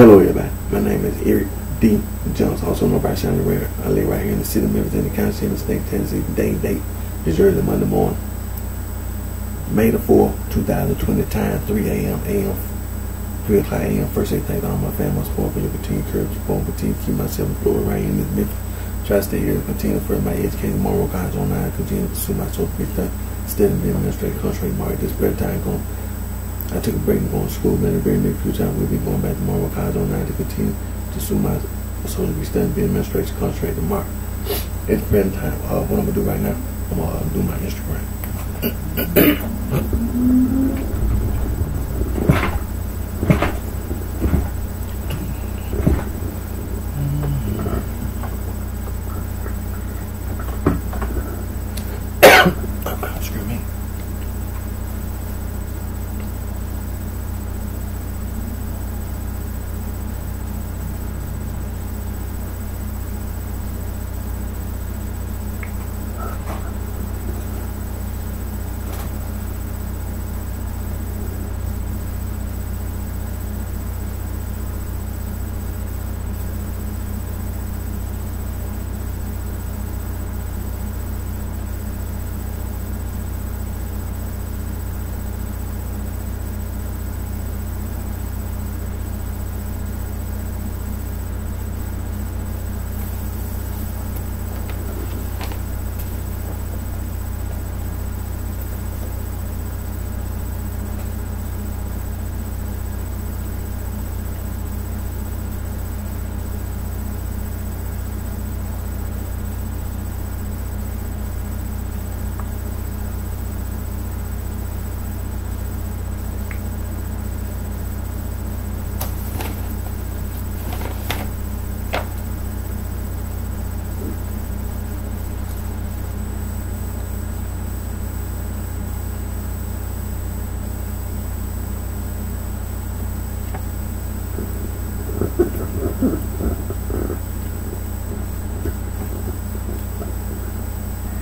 Hello, everybody. My name is Eric D. Jones, also known by Shiny Rare. I live right here in the city of Memphis, in the county of State, Tennessee. Day date is early Monday morning, May the 4th, 2020. Time 3 a.m. a.m. 3 o'clock a.m. First, I thank all my family support for your continued courage, support, continue to keep myself employed right here in this Memphis. Try to stay here and continue to further my education, moral college online, continue to pursue my social business, study administrative contract market. This better time going. I took a break and going to school, in the very near future, I will be going back to Marvel College online to continue to pursue my social be studying, be administration contract tomorrow. At the present time, uh, what I'm gonna do right now, I'm gonna uh, do my Instagram.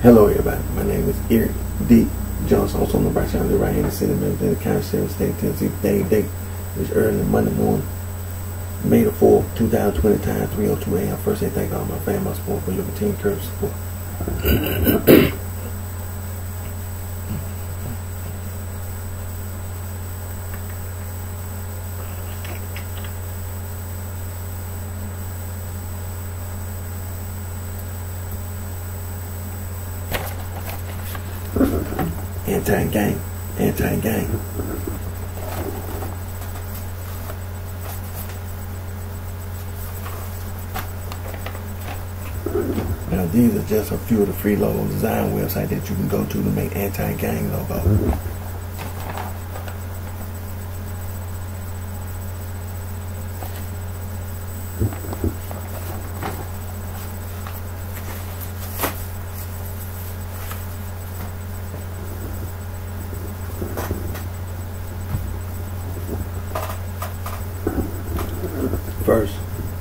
Hello, everybody. My name is Eric D. Jones, also known by Shiny right here in the city of Memphis, county of State, Tennessee. Day date is early Monday morning, May the 4th, 2020, time 302 a.m. First, I thank all my family, my support for your continued courage support. Anti-gang, anti-gang. Now these are just a few of the free logo design websites that you can go to to make anti-gang logo. First,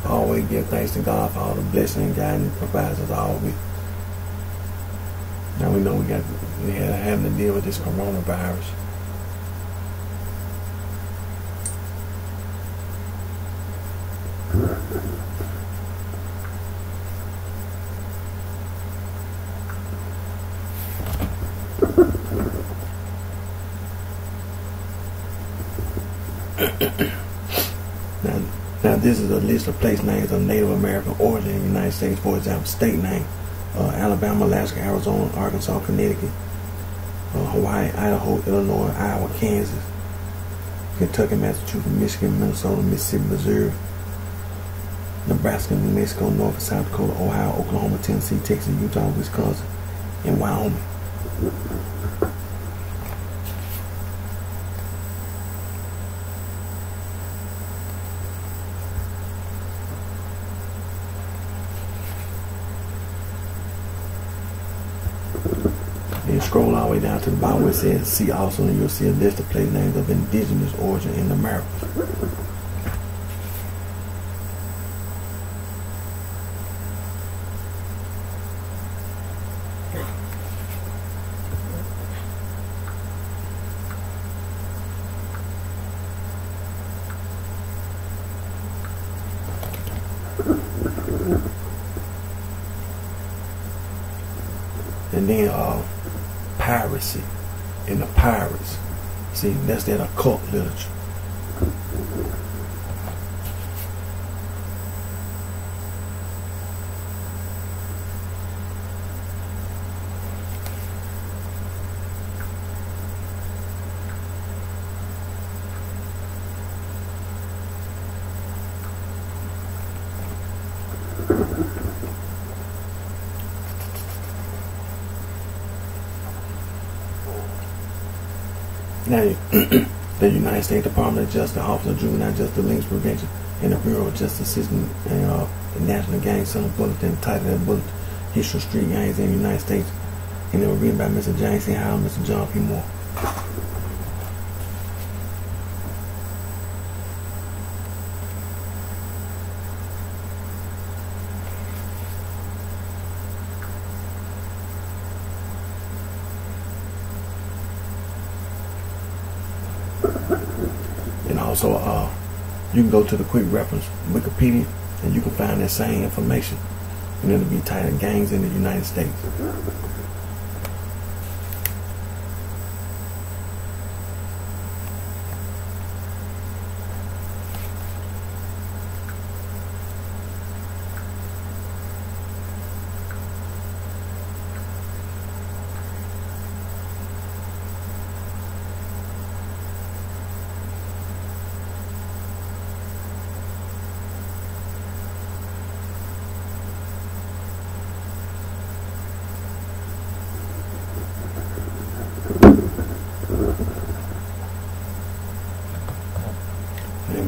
always give thanks to God for all the blessing and guidance provides us always. Now we know we got we had having to deal with this coronavirus. Now, now this is a list of place names of Native American origin in the United States. For example, state name: Alabama, Alaska, Arizona, Arkansas, Connecticut, uh, Hawaii, Idaho, Illinois, Iowa, Kansas, Kentucky, Massachusetts, Michigan, Minnesota, Mississippi, Missouri, Nebraska, New Mexico, North and South Dakota, Ohio, Oklahoma, Tennessee, Texas, Utah, Wisconsin, and Wyoming. way down to the bottom where it says see also and you'll see a list of place names of indigenous origin in America. And then uh, piracy and the pirates. See, that's that occult literature. Now, the United States Department of Justice, Office of Juvenile Justice Prevention, and the Bureau of Justice System, and uh, the National Gang Center Bulletin, titled that bulletin, History of Street Gangs in the United States. And it was written by Mr. James C. Howell and Mr. John P. Moore. And also, uh, you can go to the quick reference Wikipedia and you can find that same information. And it'll be titled Gangs in the United States.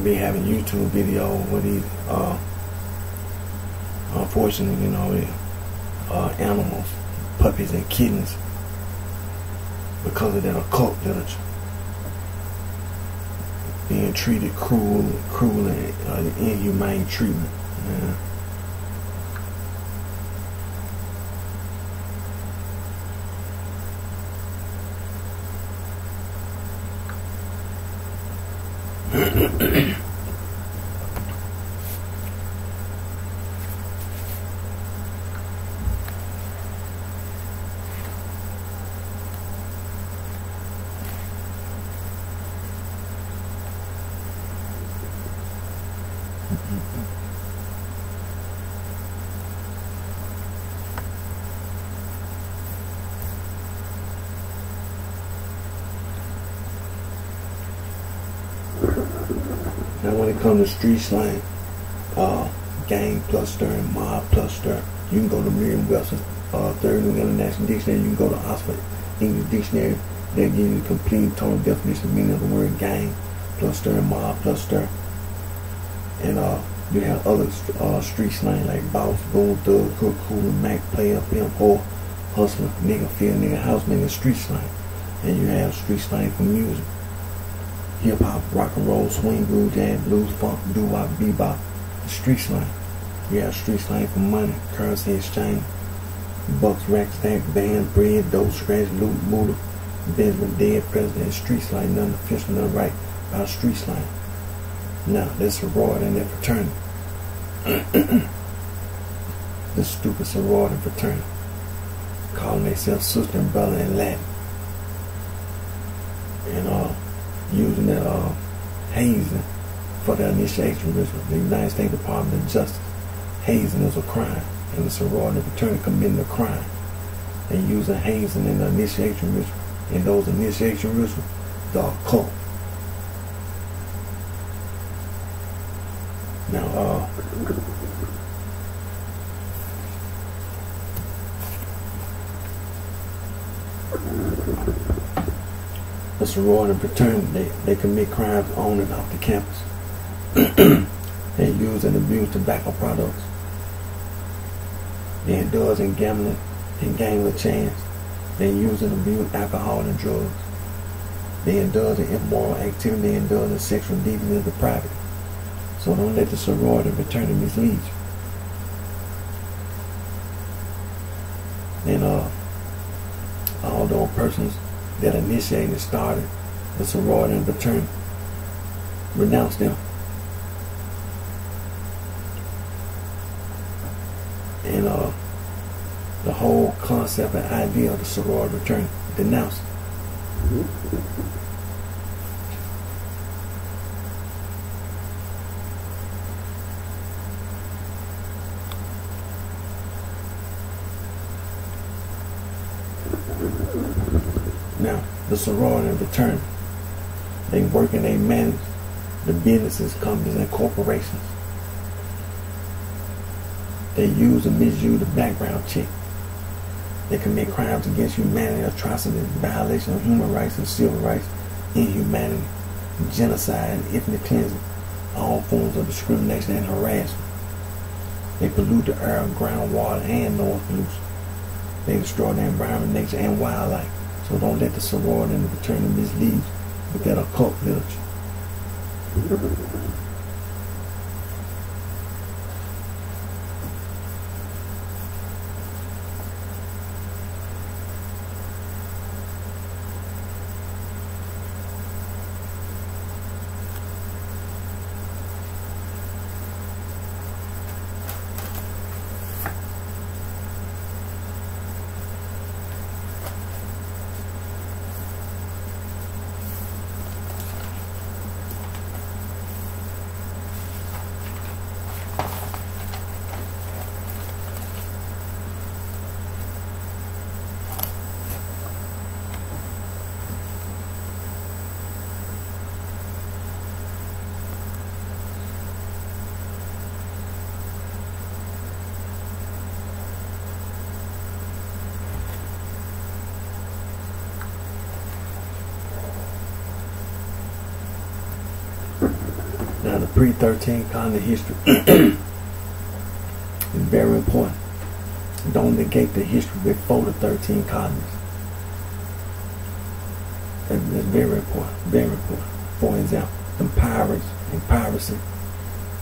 and be having YouTube video where these uh unfortunately, you know, uh, animals, puppies and kittens because of that occult literature. Being treated cruel, cruel and uh, inhumane treatment. Yeah. To street slang, uh, gang plus and mob plus stir, you can go to Merriam-Webster's uh, Third New International Dictionary. You can go to Oxford English Dictionary. They give you the complete total definition meaning of the word gang plus and mob plus stir. And uh, you have other uh, street slang like boss, goon, thug, crook, cooler, mac, player, pimp, whore, hustler, nigga, field nigga, house nigga, street slang. And you have street slang for music hip hop, rock and roll, swing, groove, jazz, blues, funk, doo wop, bebop, street slang. Have street slang for money, currency exchange, bucks, rack, stack, band, bread, dough, scratch, loot, moolah, Benjamin, dead president, street slang, nothing official, nothing right about street slang. Now, that's sorority and their fraternity. this stupid sorority and fraternity. Calling themselves sister and brother in Latin. And uh using that uh, hazing for the initiation ritual. The United States Department of Justice. Hazing is a crime. And the sorority fraternity committing a crime. And using hazing in the initiation ritual. And those initiation rituals, the occult. Now, uh, the sorority fraternity, they, commit crimes on and off the campus. they use and abuse tobacco products. They indulge in gambling and gambling chance. They use and abuse alcohol and drugs. They indulge in immoral activity. They indulge in sexual deviance the private. So don't let the sorority fraternity mislead you. And uh, all those persons that initiated and started the sorority and fraternity. Renounce them. And uh, the whole concept and idea of the sorority return denounced. Now, the sorority in return. They work and they manage the businesses, companies, and corporations. They use and misuse the background check. They commit crimes against humanity, atrocities, violation of human rights and civil rights, inhumanity, genocide, and ethnic cleansing, all forms of discrimination and harassment. They pollute the air, groundwater, and noise pollution. They destroy the environment, nature, and wildlife. So don't let the sorority and the fraternity mislead you with that occult literature. Now, the pre 13 colony history is very important. Don't negate the history before the 13 colonies. That's very important. Very important. For example, the pirates and piracy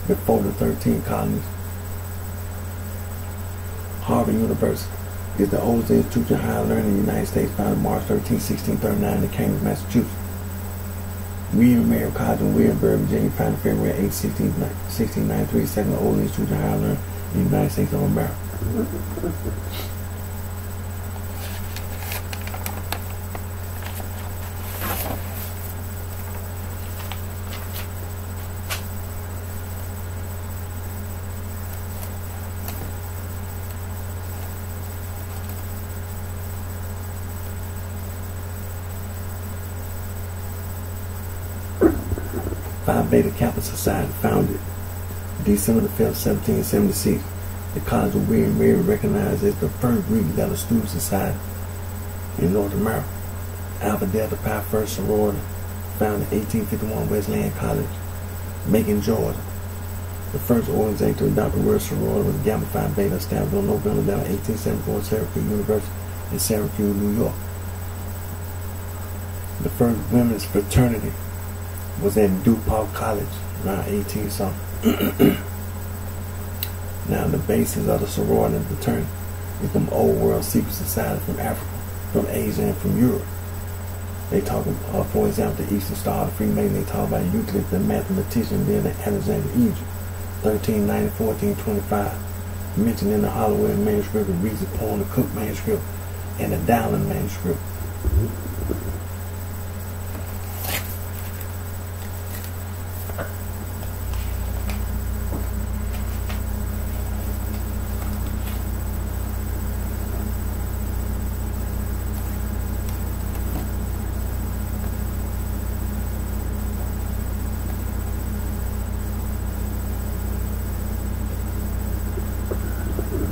before the 13 colonies. Harvard University is the oldest institution of higher learning in the United States, founded March 13, 1639 in Cambridge, Massachusetts. William Mary College in Williamsburg, Virginia, founded February 8, 1693, second oldest of higher learning in the United States of America. Phi Beta Kappa Society, founded December the 5th, 1776. The College of William Mary recognized as the first Greek letter student society in North America. Alpha Delta Pi First Sorority, founded in 1851 Wesleyan College, Macon, Georgia. The first organization to adopt the word sorority was Gamma Phi Beta, established on November 11, 1874 at Syracuse University in Syracuse, New York. The first women's fraternity was at DePauw College around 18 something. now the basis of the sorority and fraternity is them old world secret society from Africa, from Asia, and from Europe. They talk, uh, for example, the Eastern Star, the Freemason. They talk about Euclid, the mathematician, then at Alexander, Egypt, 1390, 1425. Mentioned in the Halliwell manuscript, the Regius Poem, the Cooke manuscript, and the Dowland manuscript.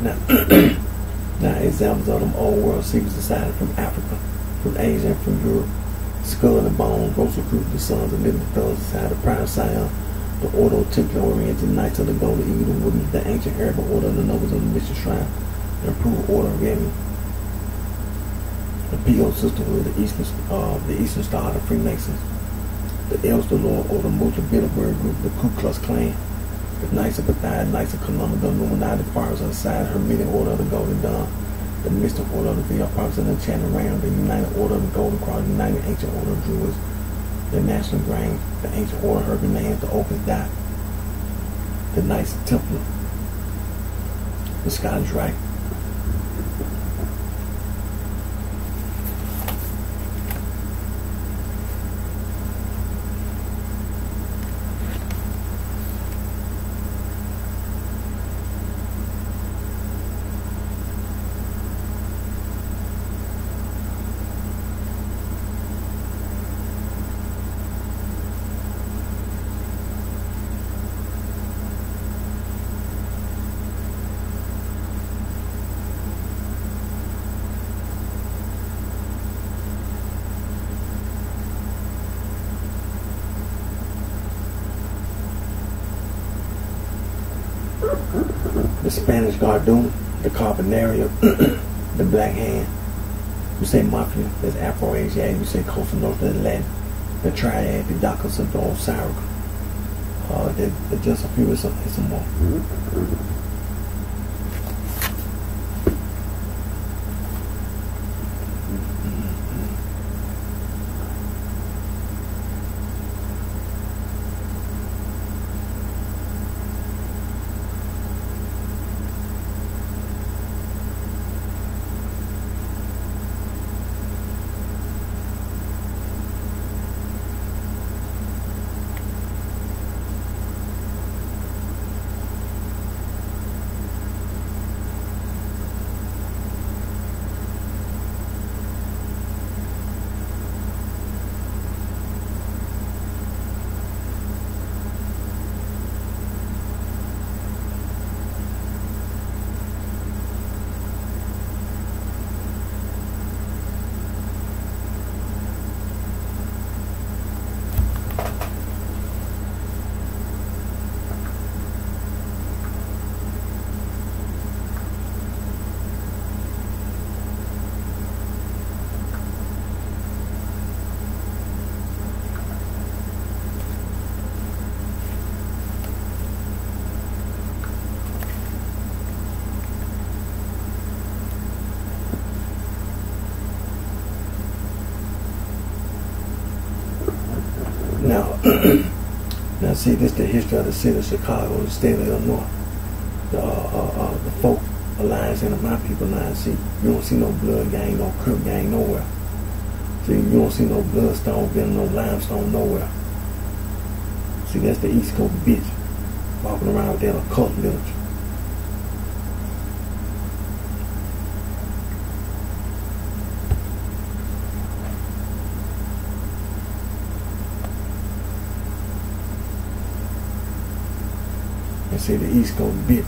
Now, now examples of them old world secret society from Africa, from Asia, and from Europe. Skull and Bone, Rosicrucian, the Sons of Living Fellow Society, the Prime Scion, the Ordo Templi Orientis Knights of the Golden Eagle, the Ancient Arab Order of the Nobles of the Mystic Shrine, the Improved Order of the P.O. Sisterhood, the Eastern, uh, the Eastern Star, the Freemasons, the Elster Lord Order, Multi Bilderberg Group, the Ku Klux Klan, the Knights of Bethesda, Knights of Columbus, the Illuminati, the Fathers of the Side, Hermetic Order of the Golden Dawn, the Mystic Order of the Veil Prophets and the Enchanted Realm, the United Order of the Golden Cross, the United Ancient Order of Druids, the National Grange, the Ancient Order of Herculeans, the Opus Dei, the Knights Templar, the Scottish Rite, Gardenia, the Carbonaria, the Black Hand. You say Mafia, that's Afro-Asiatic. You say Costa Nostra, Latin, the Triad, the Yakuza, the Osiris. Uh, just a few, it's, a, it's some more. Now, see, this the history of the city of Chicago, the state of Illinois. The, uh, uh, uh, the folk alliance and the my people alliance. See, you don't see no blood gang, no crip gang nowhere. See, you don't see no bloodstone, been no limestone nowhere. See, that's the East Coast bitch walking around with that occult literature. See the East Coast bitch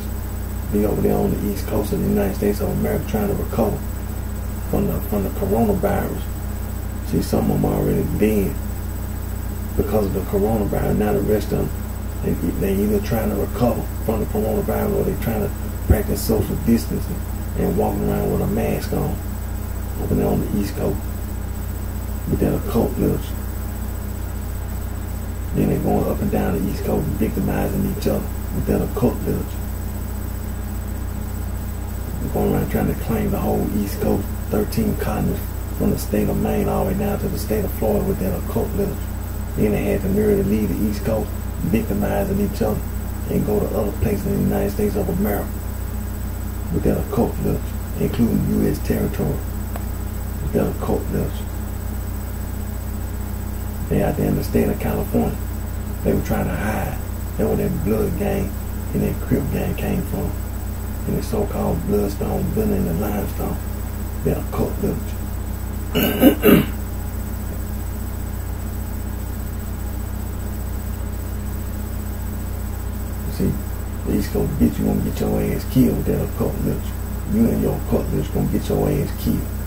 be over there on the East Coast of the United States of America trying to recover from the from the coronavirus. See some of them already dead because of the coronavirus. Now the rest of them they they either trying to recover from the coronavirus or they trying to practice social distancing and walking around with a mask on over there on the East Coast with that occult literature. Then they're going up and down the East Coast victimizing each other with that occult literature. They're going around trying to claim the whole East Coast, 13 continents, from the state of Maine all the way down to the state of Florida with a cult literature. Then they had to leave the East Coast, victimizing each other, and go to other places in the United States of America with a cult literature, including U.S. territory with a cult literature. They out there in the state of California. They were trying to hide. That's where that blood gang and that crip gang came from. And the so-called bloodstone, villain, and the limestone. That occult literature. See, the East bitch, you gonna get your ass killed with that occult literature. You and your occult literature gonna get your ass killed.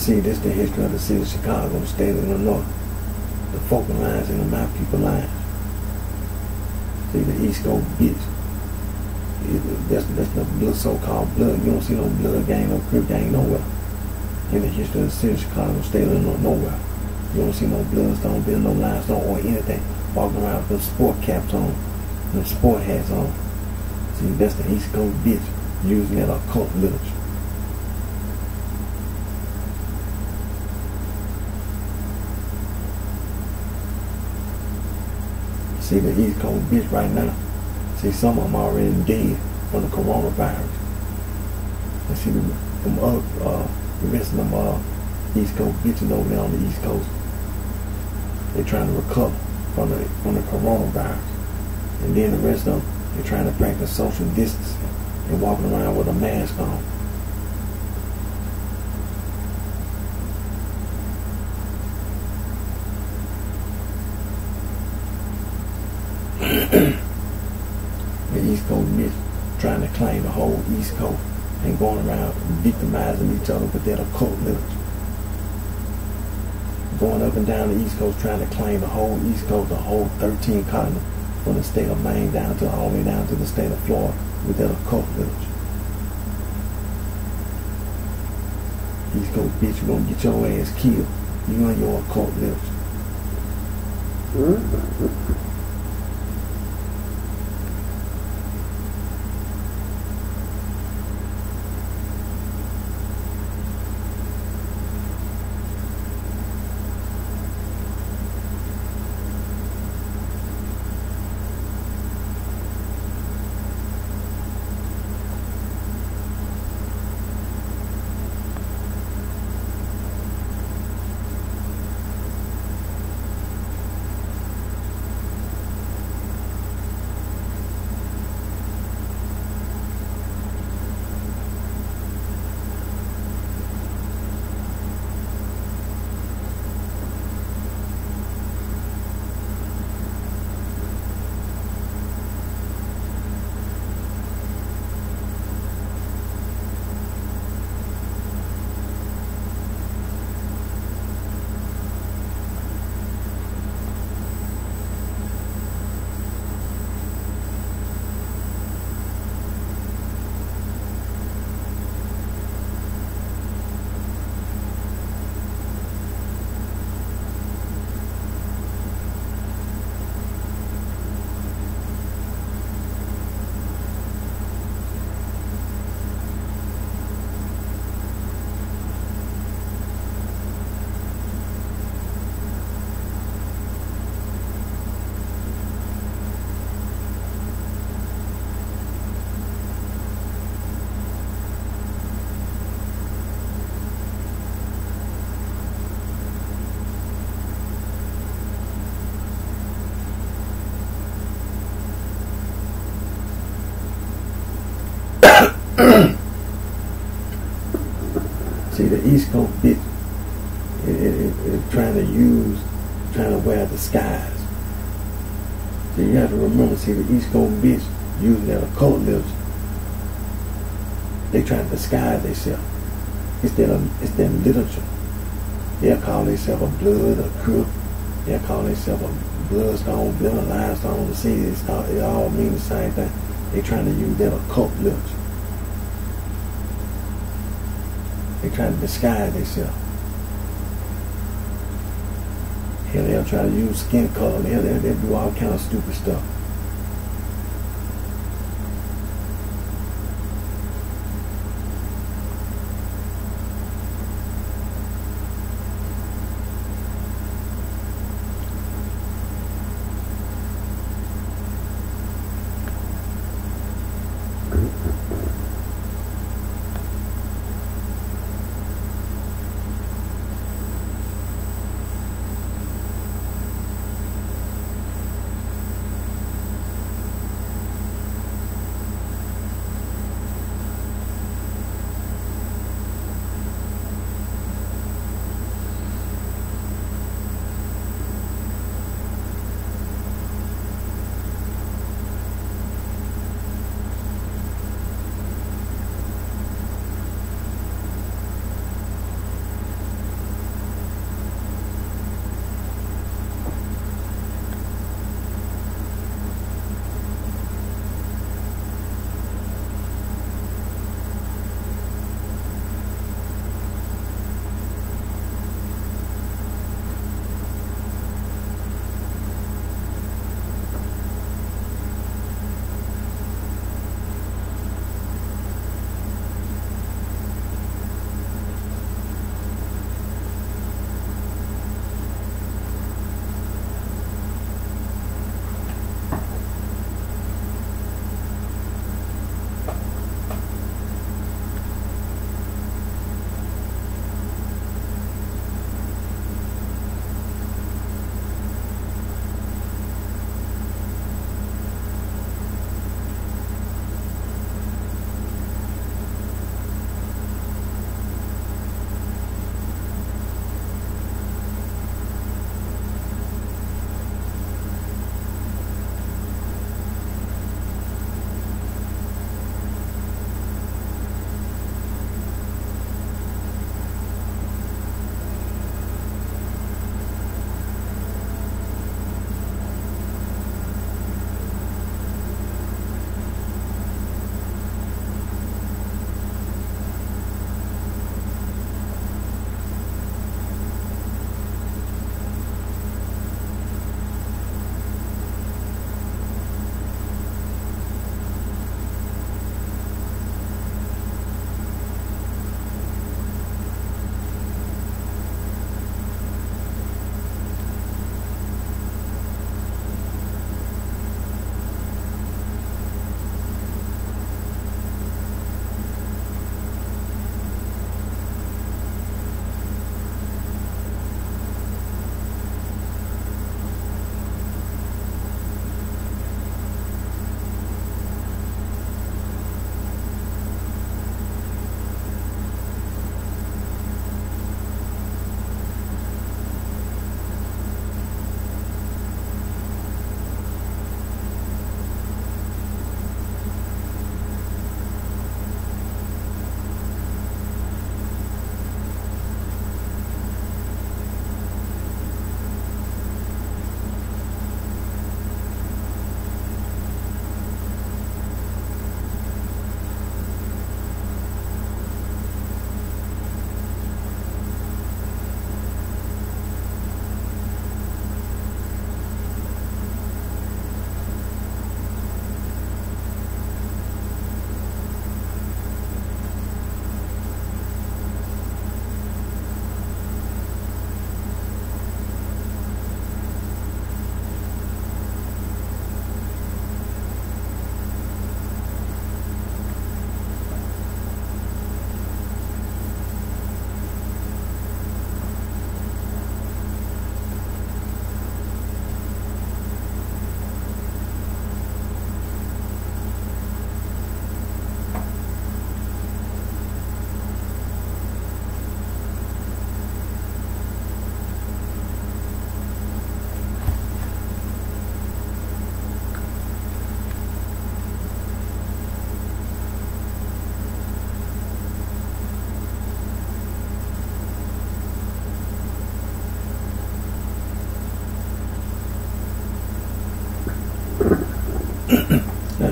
See, this the history of the city of Chicago, the state of Illinois. The focal lines and the my people lines. See, the East Coast bitch. It- That's, that's the blood, so-called blood. You don't see no blood gang, no crip gang nowhere. In the history of the city of Chicago, state of Illinois, nowhere. You don't see no bloodstone, build no limestone or anything. Walking around with sport caps on, them sport hats on. See, that's the East Coast bitch using that occult literature. See the East Coast bitch right now. See some of them already dead from the coronavirus. And see the, them other, uh, the rest of them uh, East Coast bitches over there on the East Coast. They're trying to recover from the from the coronavirus. And then the rest of them, they're trying to practice social distancing and walking around with a mask on. the East Coast bitch trying to claim the whole East Coast and going around victimizing each other with that occult literature. Going up and down the East Coast trying to claim the whole East Coast, the whole 13 continent, from the state of Maine down to all the way down to the state of Florida with that occult literature. East Coast bitch, you're gonna get your ass killed. You and your occult literature. See, the East Coast bitch is it, it, it trying to use, trying to wear the skies. So you have to remember, see, the East Coast bitch using their occult literature. They trying to disguise themselves. Instead of, it's them literature. They'll call themselves a blood, a crook. They'll call themselves a bloodstone, blood, a limestone. See, it's all, it all mean the same thing. They trying to use that occult literature. They trying to disguise themselves. Hell, they'll try to use skin color. They'll, they'll, they'll do all kind of stupid stuff.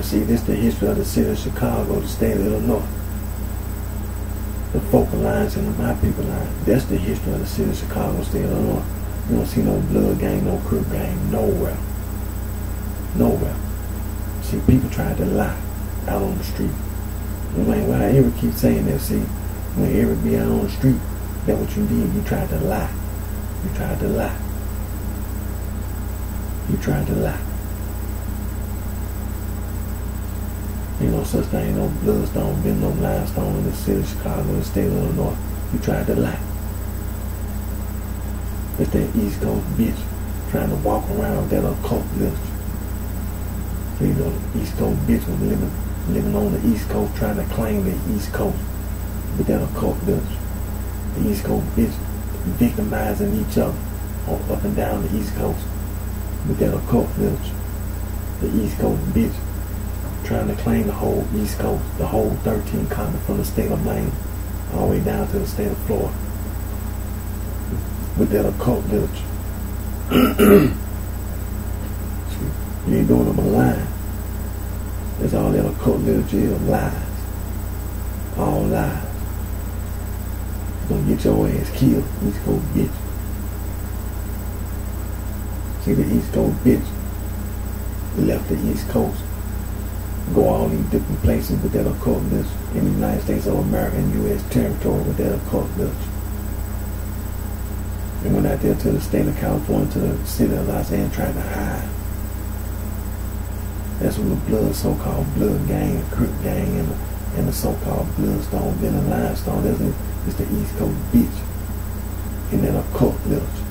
See, this the history of the city of Chicago, the state of Illinois. The focal lines and the my people line. That's the history of the city of Chicago, state of Illinois. You don't see no blood gang, no crip gang, nowhere. Nowhere. See, people tried to lie out on the street. When, when I ever keep saying that, see, when you ever be out on the street, that what you did, you tried to lie. You tried to lie. You tried to lie. No such thing, no bloodstone, been no limestone in the city of Chicago, the state of Illinois. You tried to lie. It's that East Coast bitch trying to walk around that occult. So, you know, the East Coast bitch was living, living on the East Coast trying to claim the East Coast with that occult literature. The East Coast bitch victimizing each other up and down the East Coast with that occult literature. The East Coast bitch trying to claim the whole East Coast, the whole 13 continent from the state of Maine all the way down to the state of Florida with that occult literature. you ain't doing them a lie. That's all that occult literature is, lies. All lies. Gonna get your ass killed, East Coast bitch. See the East Coast bitch left the East Coast go all these different places with that occult literature in the United States of America and U.S. territory with that occult literature. And went out there to the state of California, to the city of Los Angeles, trying to hide. That's when the blood, so-called blood gang, Crip gang, and the, and the so-called bloodstone, a limestone. That's a, it's the East Coast bitch in that occult literature.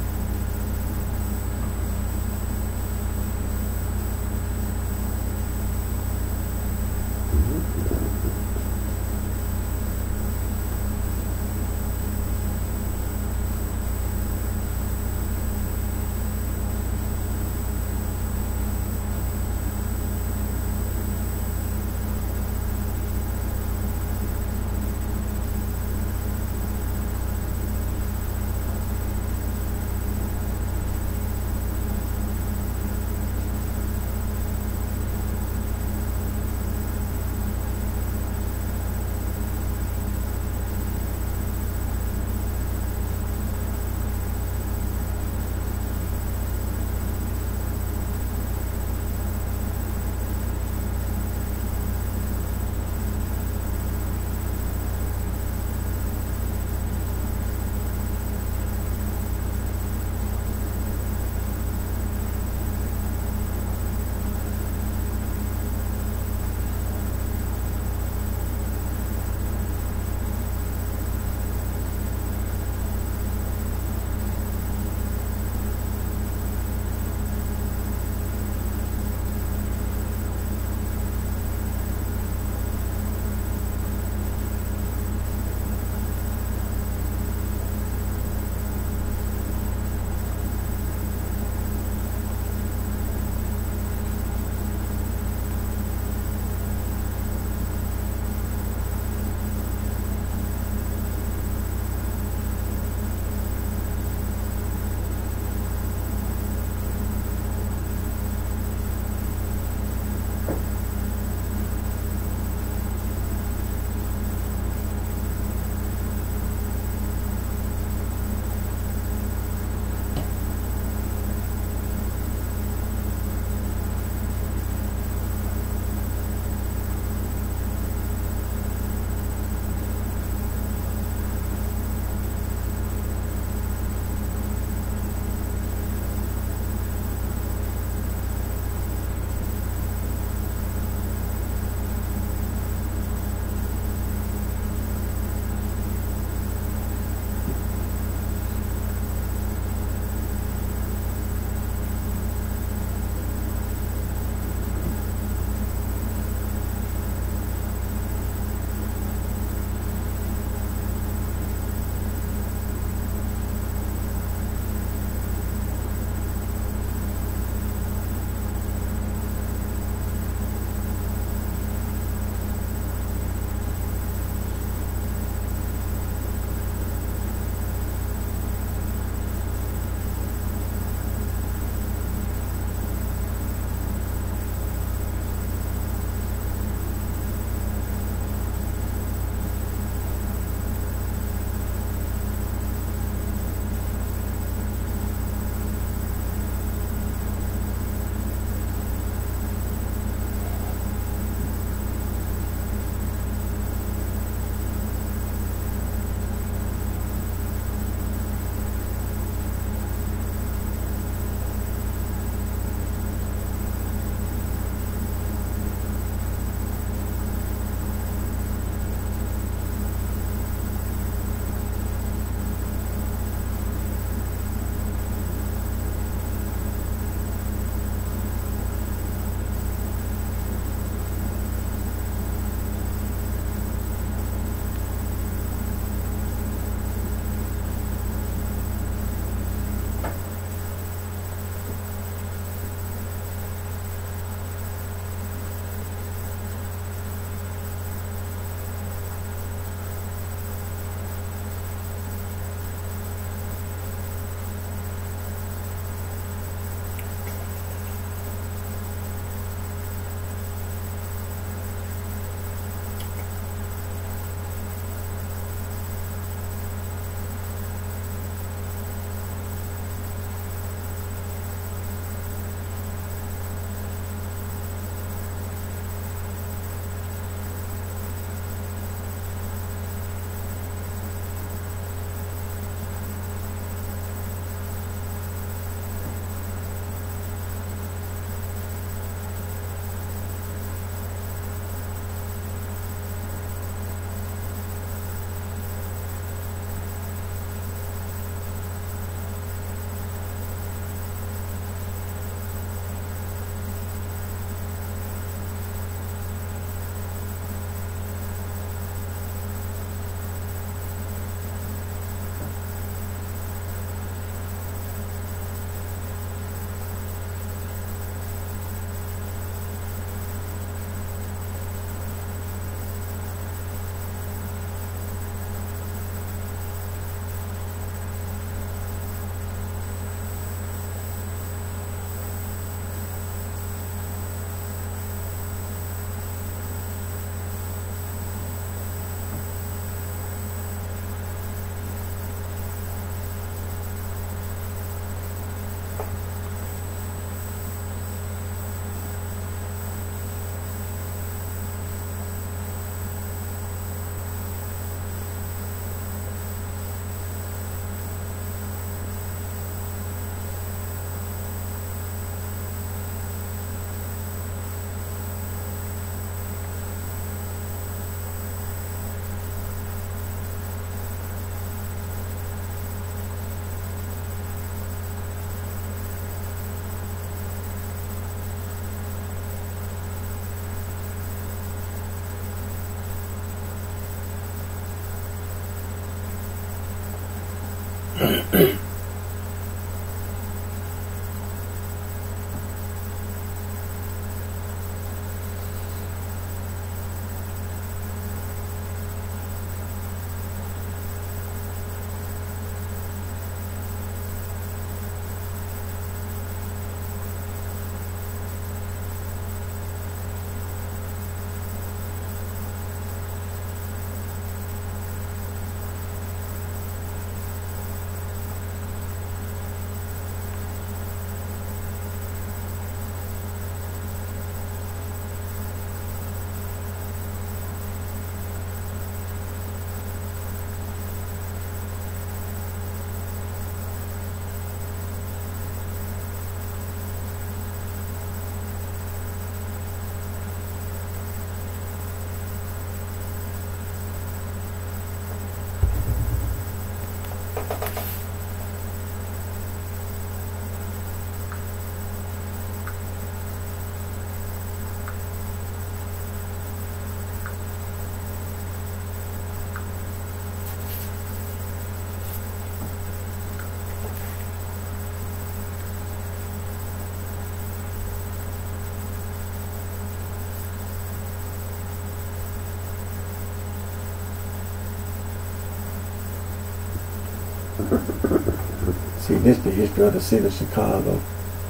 See, this the history of the city of Chicago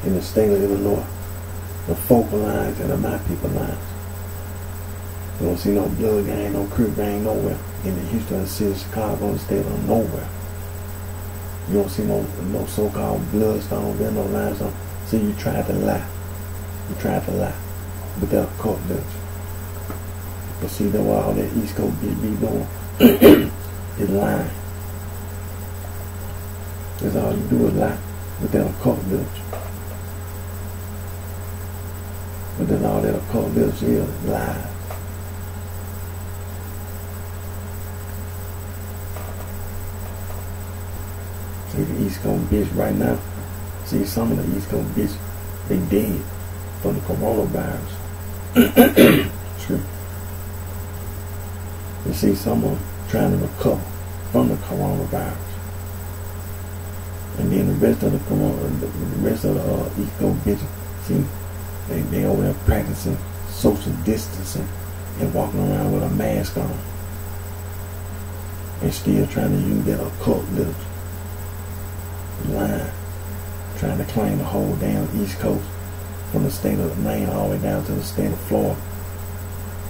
in the state of Illinois. The folk lines and the my people lines. You don't see no blood gang, no crew gang nowhere in the history of the city of Chicago in the state of nowhere. You don't see no no so-called bloodstone there, no limestone. See, you tried to lie. You tried to lie. But that caught this. But see, what all that East Coast bitch be doing is lying. That's all you do is lie. But then all that occult village is lies. See the East Coast bitch right now. See some of the East Coast bitch, they dead from the coronavirus. True. You see someone trying to recover from the coronavirus. And then the rest of the corona, the rest of the uh, East Coast bitches, see, they, they over there practicing social distancing and walking around with a mask on. And still trying to use that occult little line. Trying to claim the whole damn East Coast from the state of Maine all the way down to the state of Florida.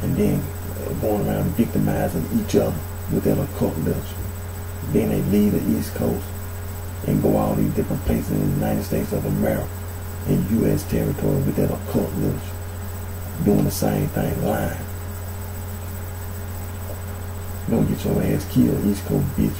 And then going around victimizing each other with that occult literature. Then they leave the East Coast and go all these different places in the United States of America and U.S. territory with that occult literature. Doing the same thing, lying. Don't get your ass killed, East Coast bitch.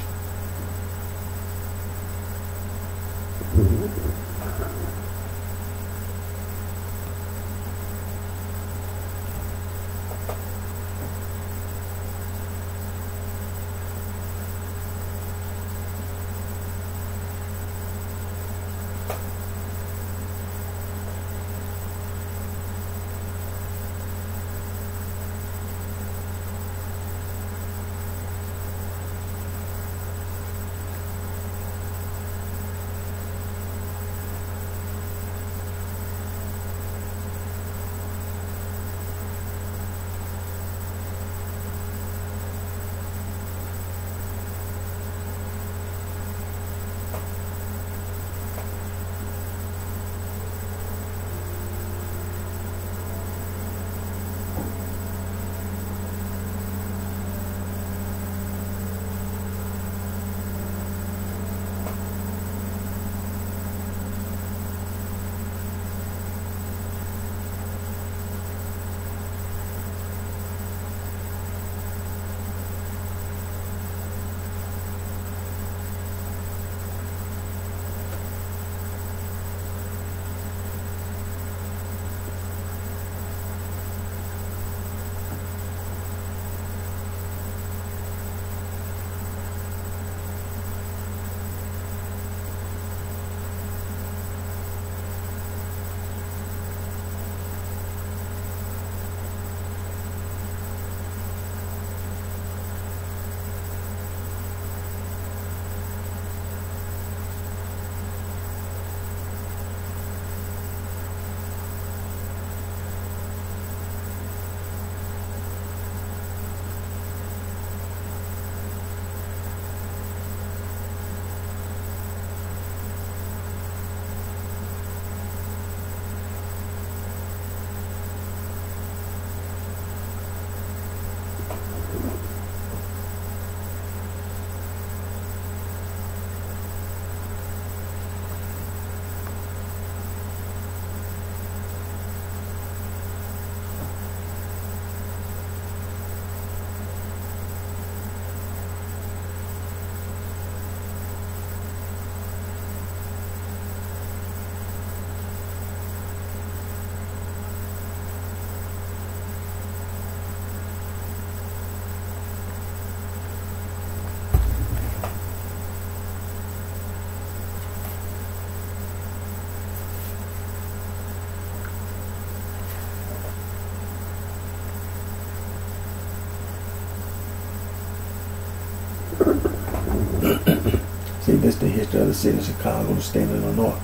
This is the history of the city of Chicago, the state of the North.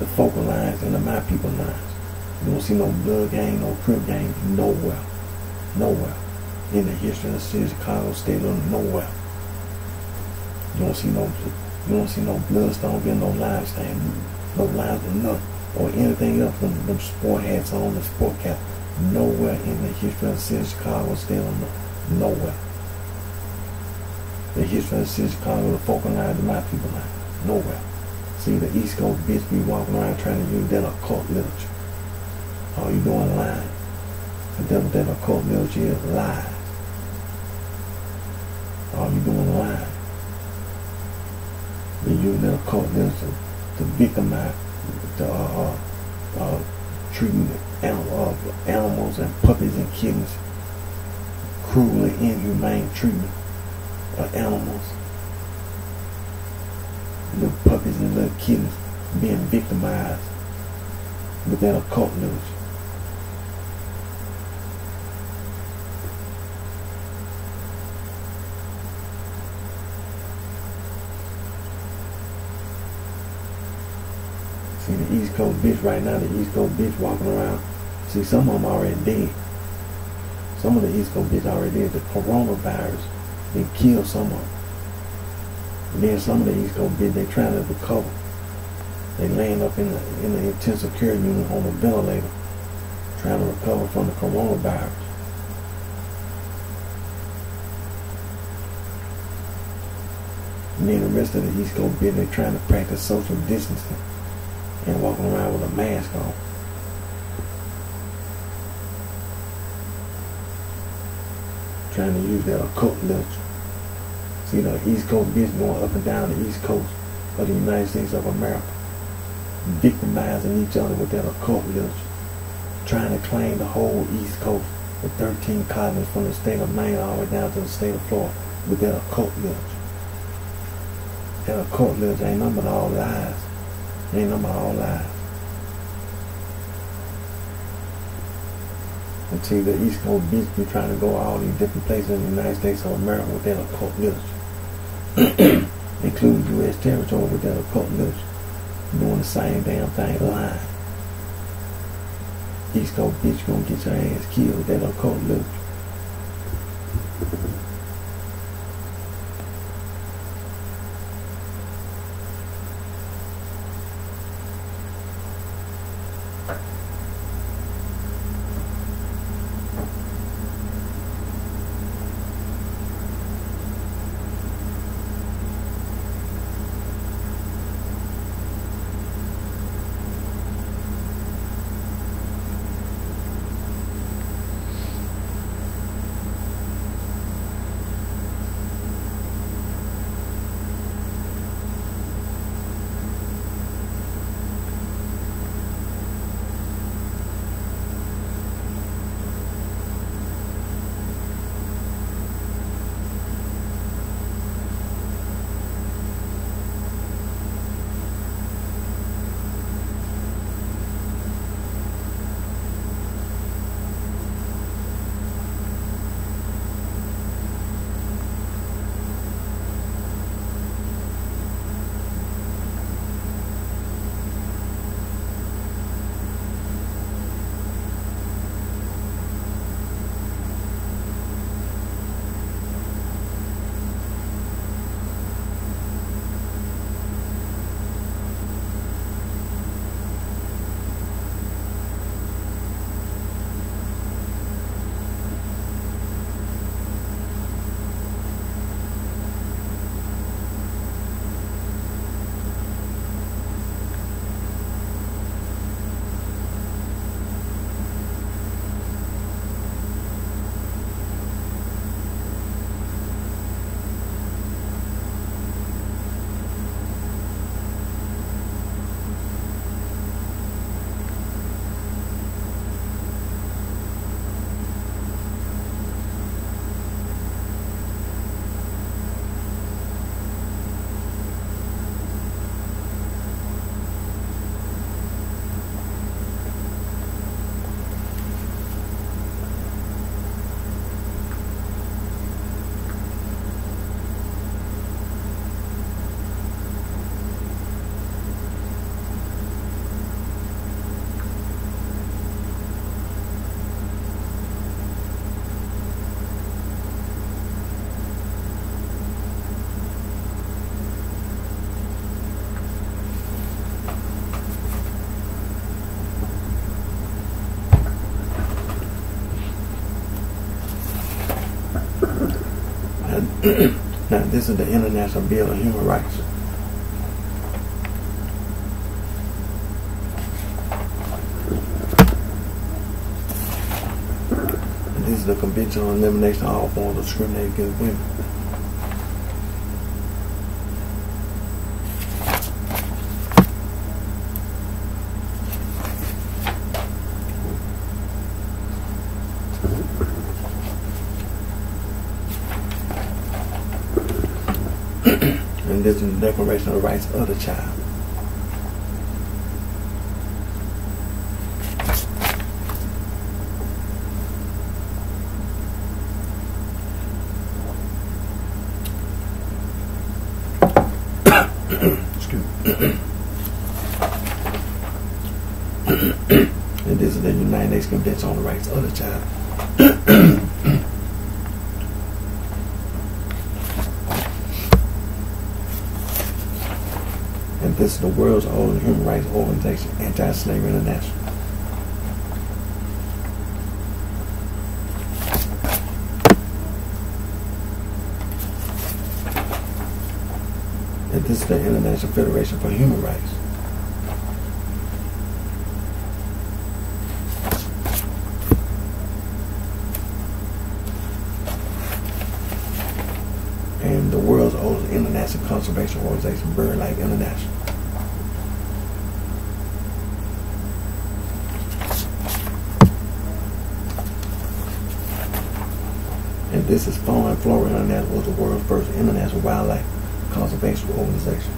The focal lines and the My People lines. You don't see no blood gang, no crip gang, nowhere. Nowhere. In the history of the city of Chicago, state of nowhere. You don't see no you don't see no bloodstone getting no line stand, no lines or nothing. Or anything else, from them sport hats on, the sport cap. Nowhere in the history of the city of Chicago, state of nowhere the history of the city of Chicago, the focal line, the my people line. Nowhere. See, the East Coast bitch be walking around trying to use that occult literature. All you doing lying. That's what that occult literature is, lies. All you doing lying. You use that occult literature to victimize, to uh, uh, uh, treating animal, uh, animals and puppies and kittens cruelly inhumane treatment of animals. Little puppies and little kittens being victimized with that occult knowledge. See the East Coast bitch right now, the East Coast bitch walking around. See, some of them already dead. Some of the East Coast bitch already dead. The coronavirus they kill some of them. And then some of the East Coast bitch, they trying to recover. They laying up in the, in the intensive care unit on a ventilator, trying to recover from the coronavirus. And then the rest of the East Coast bitch, they trying to practice social distancing and walking around with a mask on. Trying to use that occult literature. See the East Coast bitch going up and down the East Coast of the United States of America, victimizing each other with that occult literature, trying to claim the whole East Coast, the 13 colonies from the state of Maine all the way down to the state of Florida with that occult literature. That occult literature ain't nothing but all lies. Ain't nothing but all lies. And see, the East Coast bitch be trying to go all these different places in the United States of America with that occult literature. Including U.S. territory with that occult literature. Doing the same damn thing, lying. East Coast bitch gonna get your ass killed with that occult literature. Now, this is the International Bill of Human Rights. And this is the Convention on Elimination of All Forms of Discrimination Against Women. This the Declaration of Rights of the Child. Excuse me. and this is the United Nations Convention on the Rights of the Child. and this is the human rights organization, Anti-Slavery International. And this is the International Federation for Human Rights. And the world's oldest international conservation organization, BirdLife International. And this is and Flora International, was the world's first international wildlife conservation organization.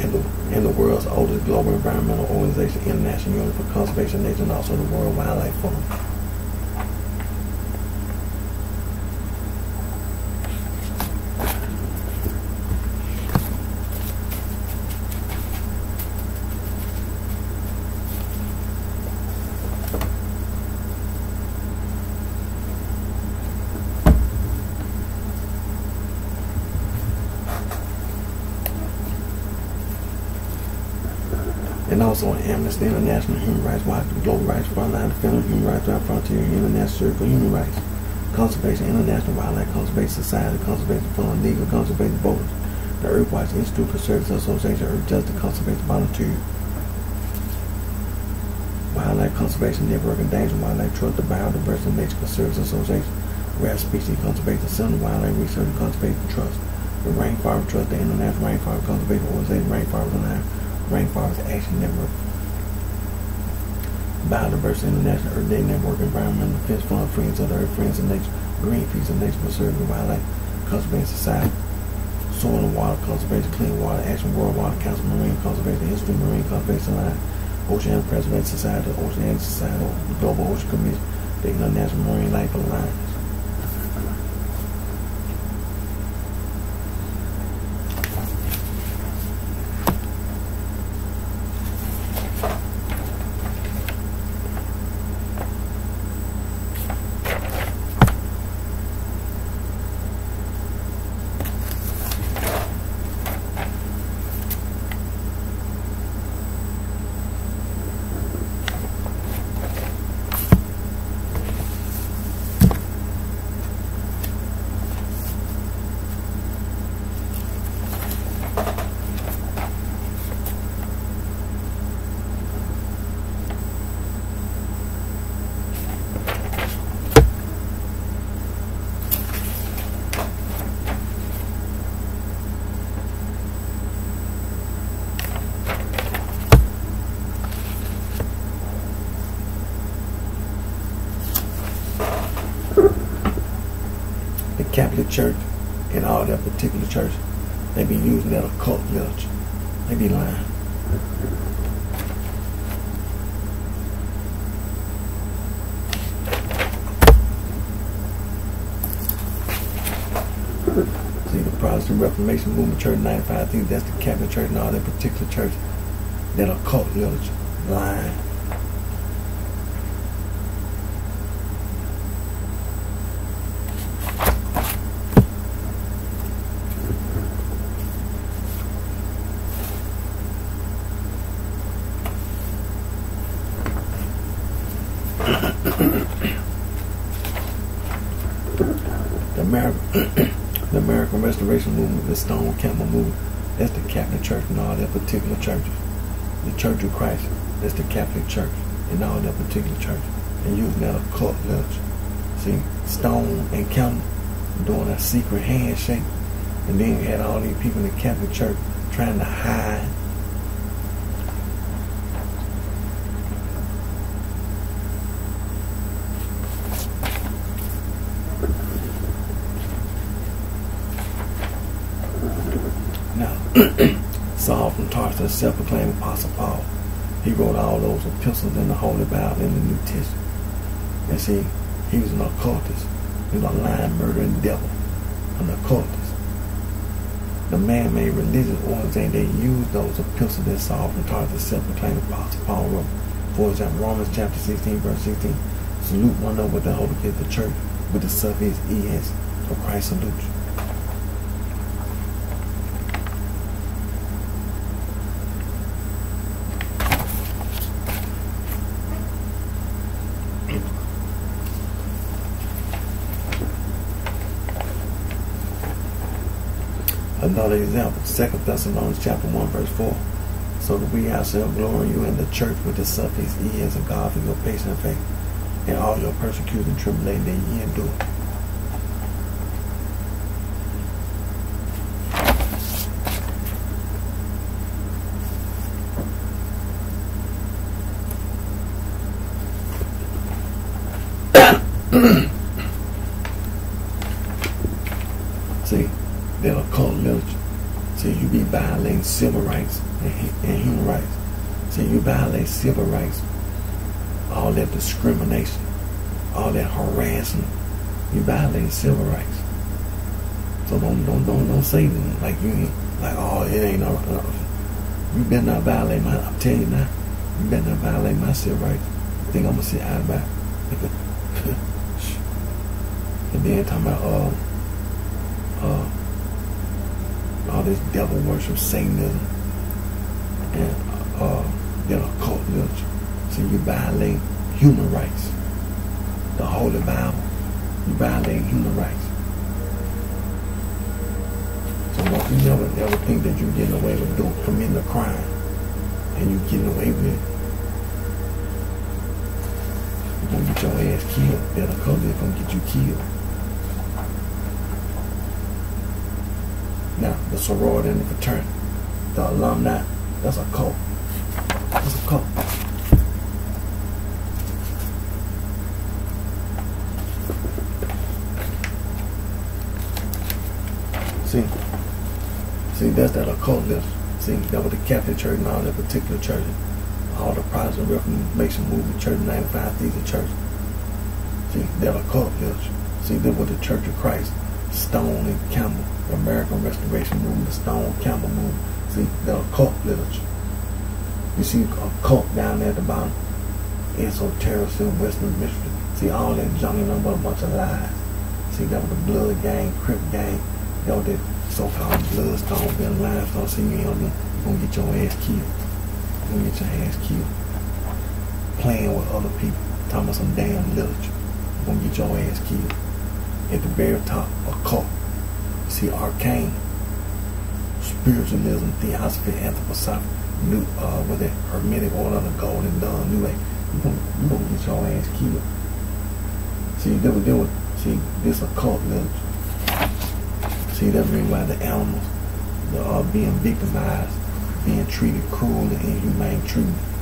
And the, and the world's oldest global environmental organization, International Union for Conservation Nature, and also the World Wildlife Fund. On Amnesty International Human Rights Watch, Global Rights Frontline Defenders, Human Rights Without Frontier, International for Human Rights, Conservation International Wildlife Conservation Society, Conservation Fund, Legal Conservation Voters, the Earthwatch Institute for Service Association, Earth Justice Conservation Volunteer, Wildlife Conservation Network, Endangered Wildlife Trust, the Biodiversity and Nature Conservation Association, Rare Species Conservation Center, Wildlife Research and Conservation Trust, the Rainforest Trust, the International Rainforest Conservation Organization, Rainforest Alive, Rainforest Action Network, Biodiversity International Earth Day Network, Environmental Defense Fund, Friends of the Earth, Friends of Nature, Greenpeace and Nature Conservation Wildlife Conservation Society, Soil and Water Conservation, Clean Water Action, World Water Council, Marine Conservation, History, Marine Conservation Line, Ocean Preservation Society, Oceanic Society, Global Ocean Commission, the International Marine Life Alliance. The Church and all that particular church, they be using that occult literature. They be lying. See, the Protestant Reformation Movement Church 95, I think that's the Catholic Church and all that particular church, that occult literature. Lying. the American Restoration Movement, the Stone Campbell Movement, that's the Catholic Church and all their particular churches. The Church of Christ, that's the Catholic Church and all their particular churches. And using that occult literature. See, Stone and Campbell doing a secret handshake. And then you had all these people in the Catholic Church trying to hide From self-proclaimed Apostle Paul. He wrote all those epistles in the Holy Bible in the New Testament. And see, he was an occultist. He was a lying, murdering devil, an occultist. The man-made religious organization, they used those epistles that Saul from the self-proclaimed Apostle Paul wrote. For example, Romans chapter 16, verse 16. Salute one another with the Holy Ghost, the church, with the suffix ES, for Christ salute example, Second Thessalonians chapter 1, verse 4. So that we ourselves glory you in the church with the suffix ye as a God for your patience and faith, and all your persecution tribulation that ye endure. See, that occult literature. See, you be violating civil rights and, human rights. So you violate civil rights. All that discrimination, all that harassment, you violate civil rights. So don't don't don't don't say them like you ain't like oh it ain't no. Uh, you better not violate my. I'm telling you now. You better not violate my civil rights. I think I'm gonna sit out about. and then talking about uh all this devil worship, Satanism, and uh, then occult literature. So you violate human rights. The Holy Bible, you violate human rights. So don't you never think that you're getting away with doing committing a crime and you're getting away with it. You're gonna get your ass killed. That occult is gonna get you killed. Now, the sorority and the fraternity, the alumni, that's a cult. That's a cult. See, see, that's that occult list. See, that was the Catholic Church and all that particular church, all the Protestant Reformation movement, Church 95 Theses Church. See, that occult list. See, that was the Church of Christ, Stone and Campbell. American Restoration Movement, the Stone Campbell Movement. See, the occult literature. You see a cult down there at the bottom. Esotericism, Western mystery. See, all that junk ain't but a bunch of lies. See, that was the blood gang, crip gang. That was that so-called bloodstone, been limestone. See, you ain't gonna get your ass killed. You're gonna get your ass killed. Playing with other people, talking about some damn literature. You're gonna get your ass killed. At the very top, occult. cult. See, arcane, spiritualism, theosophy, anthroposophy, new, uh, with that hermetic order, the golden dawn, new age. You gonna, you gonna get your ass killed. See, they were, were, see, this occult literature. See, that reason why the animals are being victimized, being treated cruel and inhumane treatment.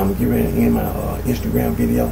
I'm gonna get ready to end my uh, Instagram video.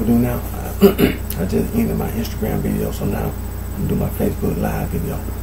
Do now, I just ended my Instagram video, so now I'm gonna do my Facebook live video.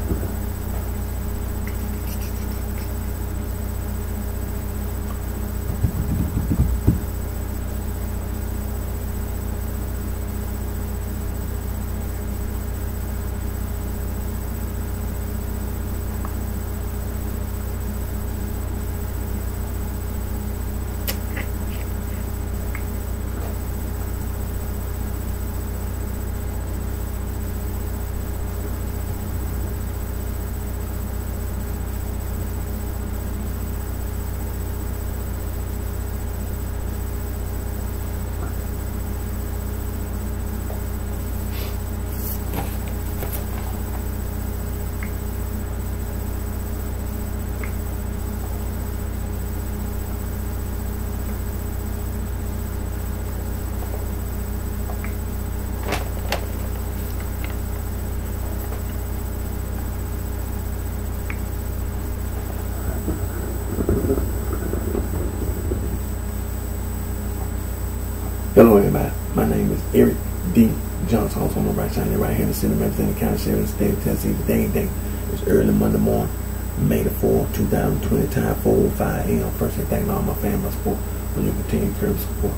Hello, everybody. My name is Eric D. Johnson. Also, on the right side, right here in the city of the county sheriff of the state of Tennessee. Today, day. It's early Monday morning, May the 4th, 2020, time 4.05 a.m. First, I thank all my family support for your continued courage support.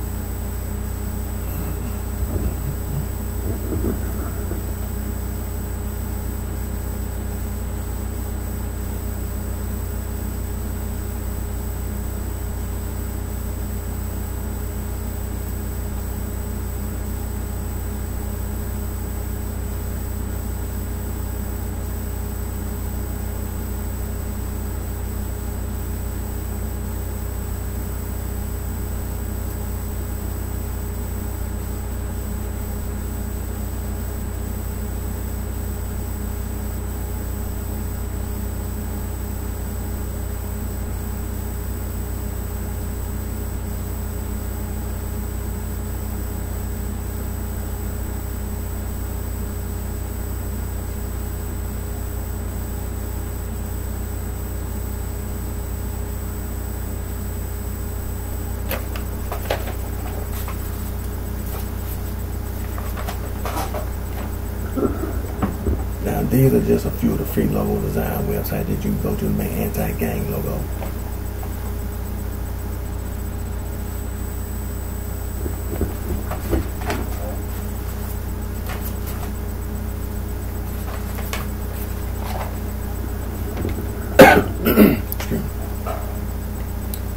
Now, these are just a few of the free logo design websites that you can go to to make anti-gang logo.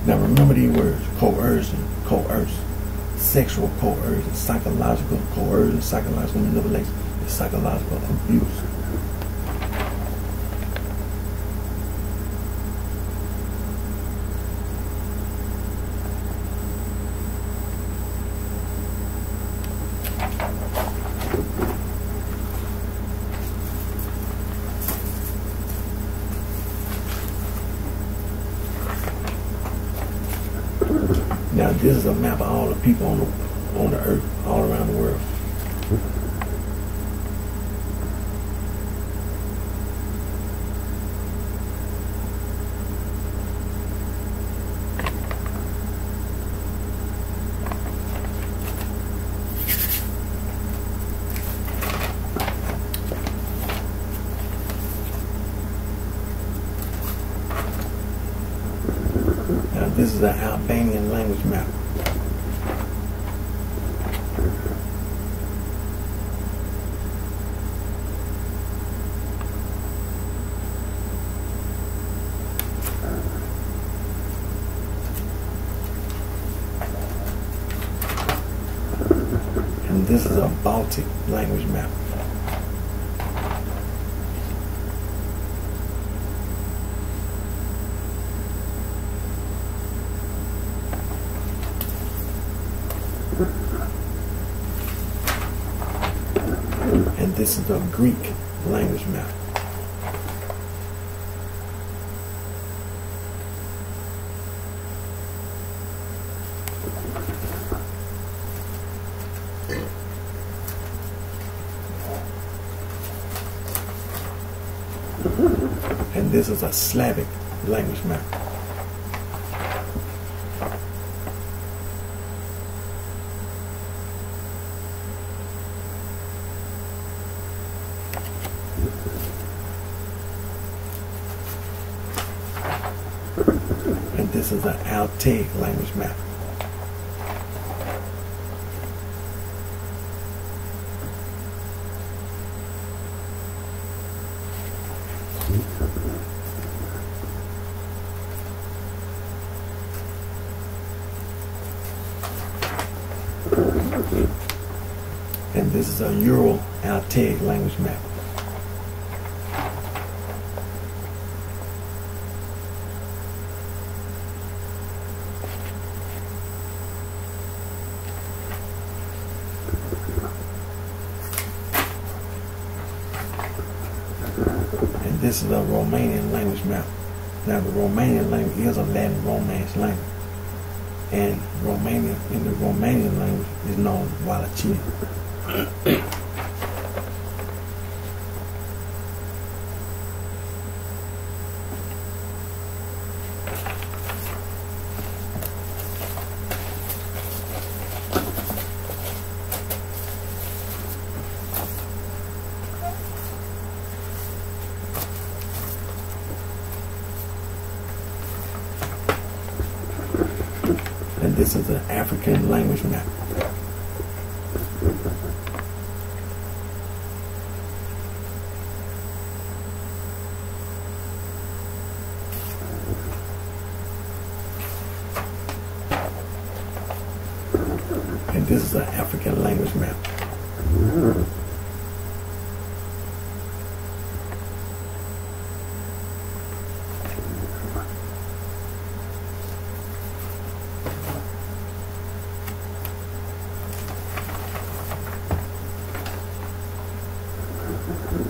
Now remember these words, coercion, coerce, sexual coercion, psychological coercion, psychological manipulation, and psychological abuse. Is a map of all the people on the on the earth, all around the world. the Albanian language map. And this is a Baltic language map. And this is a Greek language map. And this is a Slavic language map. And this is an Altaic language map. And this is a Ural And this is a Romanian language map. Now the Romanian language is a Latin Romance language. And Romanian in the Romanian language is known as Wallachia. This an African language map. And this is an African language map.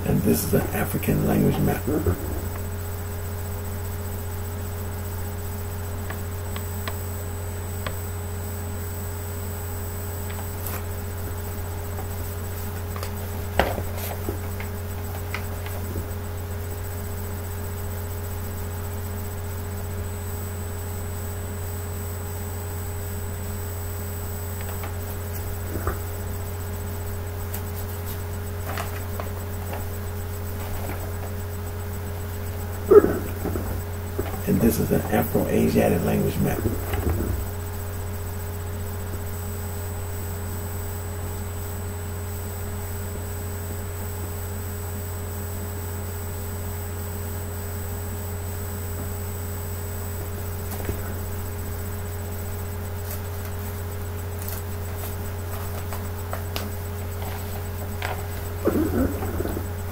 And this is an African language map. And this is an Afro-Asiatic language map.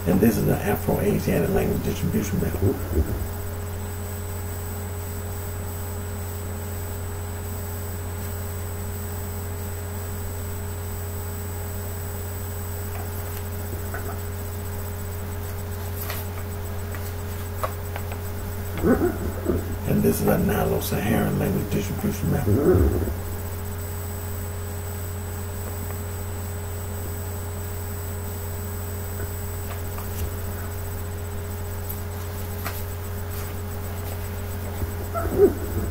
And this is an Afro-Asiatic language distribution map. And this is a Nilo-Saharan language distribution map.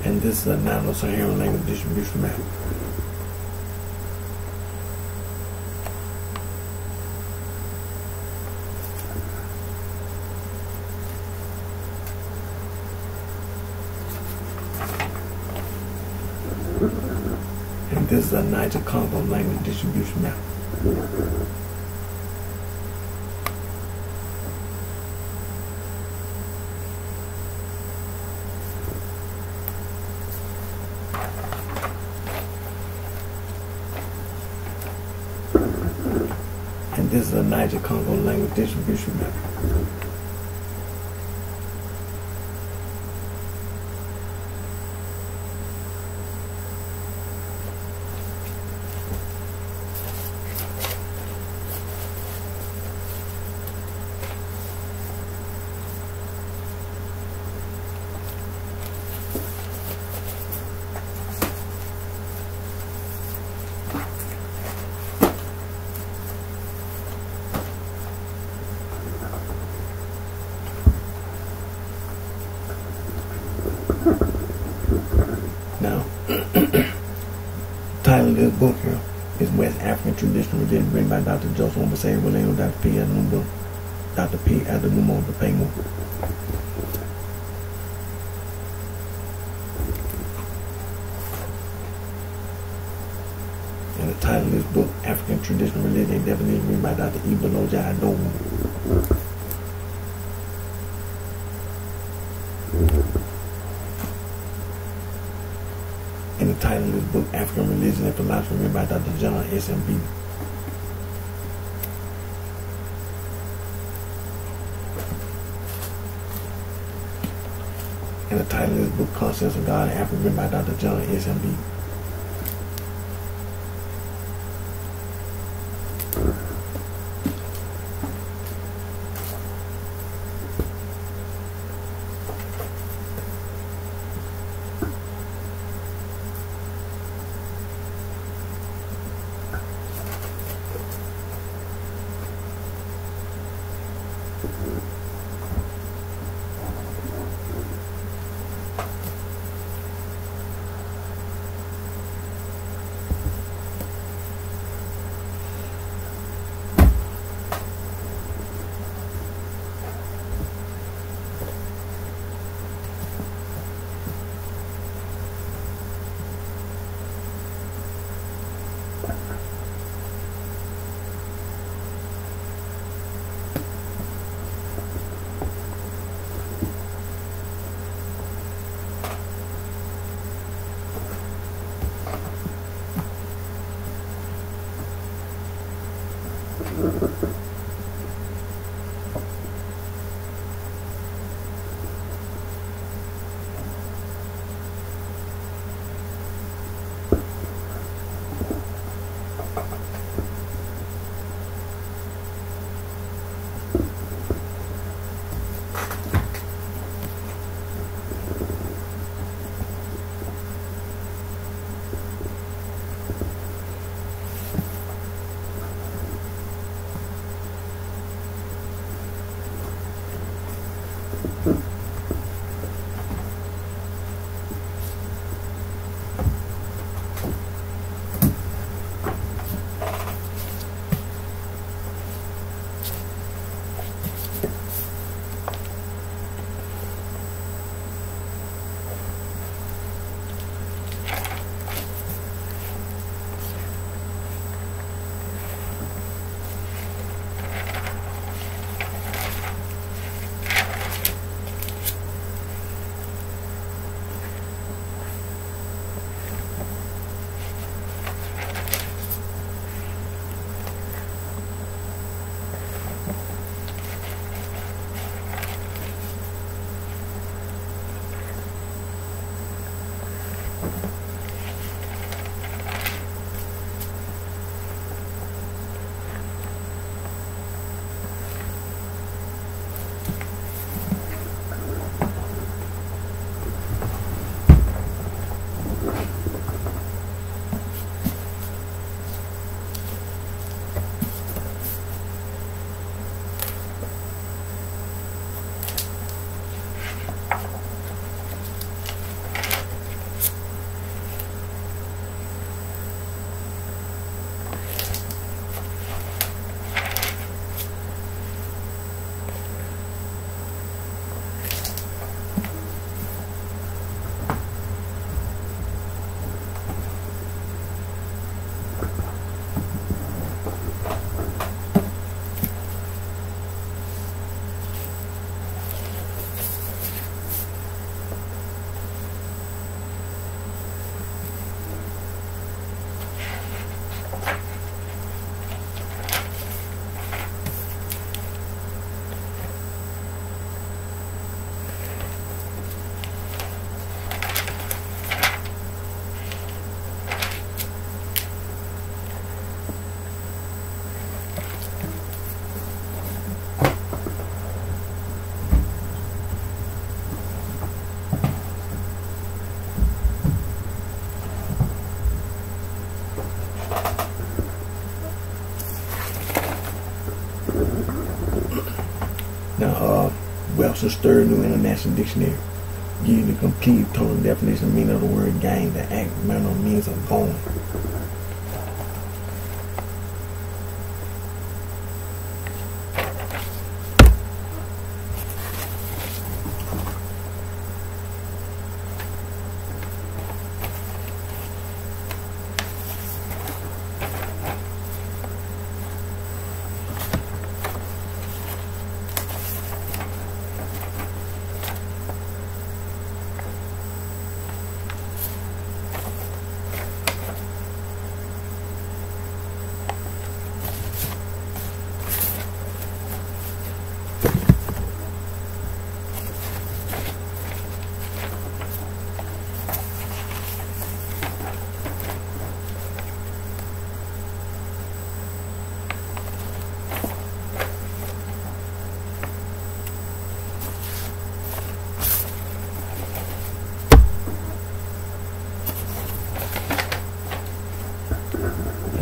And this is a Nilo-Saharan language distribution map. Is a Niger Congo language distribution map. And this is a Niger Congo language distribution map. Now, title of this book here is West African Traditional Religion, written by Dr. Joseph Ombasay William, Dr. P. Adnumbo, Dr. P. Adenumo Depemo. And the title of this book, African Traditional Religion and Definition, written by Dr. Ibaloja Adomu. And the title of this book, African Religion and Philosophy, by Dr. John S. Mbiti And the title of this book, Concepts of God in Africa, written by Dr. John S. Mbiti Oxford Sturt New International Dictionary. Give you the complete total definition meaning of the word gain, the act, manner, means of going.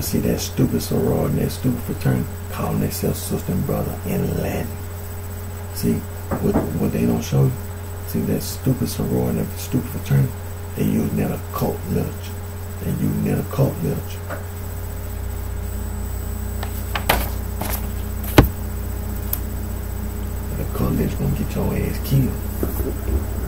see that stupid sorority and that stupid fraternity calling themselves sister and brother in Latin. See what what they don't show you? See that stupid sorority and that stupid fraternity? They use that occult literature. They use that occult literature. The occult literature gonna get your ass killed.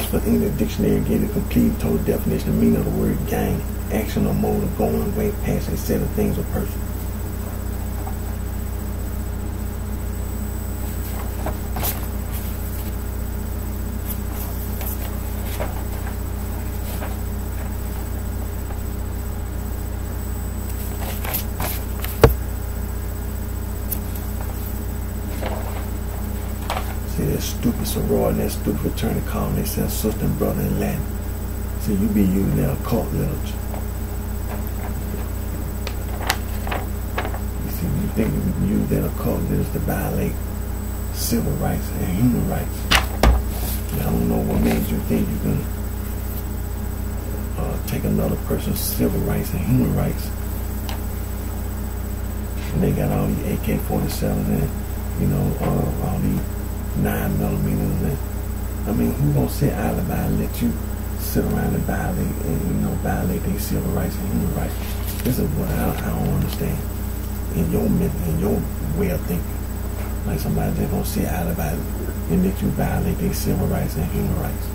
Oxford English Dictionary gives a complete total definition of meaning of the word gang, action or mode of going, way, passing, set of things or person. Sorority and that stupid fraternity calling themselves sister and brother in Latin. So you be using that occult literature. You see, you think you can use that occult literature to violate civil rights and human rights. I don't know what made you think you can uh, take another person's civil rights and human rights. And they got all these AK-47s and, you know, uh, all these 9 millimeters. I mean, who gonna sit alibi and let you sit around and violate, and, you know, violate their civil rights and human rights? This is what I, I don't understand in your in your way of thinking. Like somebody that gonna sit alibi and let you violate their civil rights and human rights.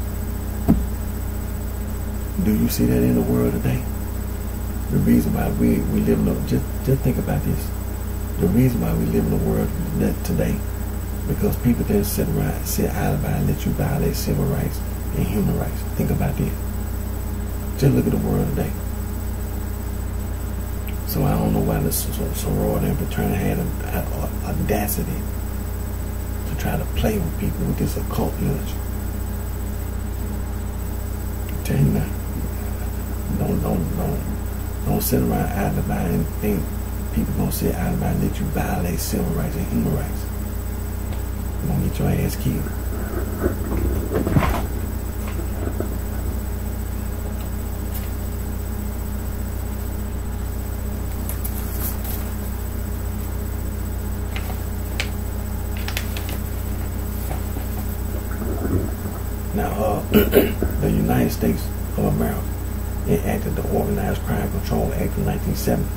Do you see that in the world today? The reason why we, we live in a, just, just think about this. The reason why we live in a world that today, because people that sit around, sit alibi and let you violate civil rights and human rights. Think about this. Just look at the world today. So I don't know why the sorority and fraternity had a, audacity to try to play with people with this occult literature. Telling you. Don't, don't, don't, don't sit around alibi and think people gonna sit alibi and let you violate civil rights and human rights. Get your ass killed. Now, uh, the United States of America enacted the Organized Crime Control Act of 1970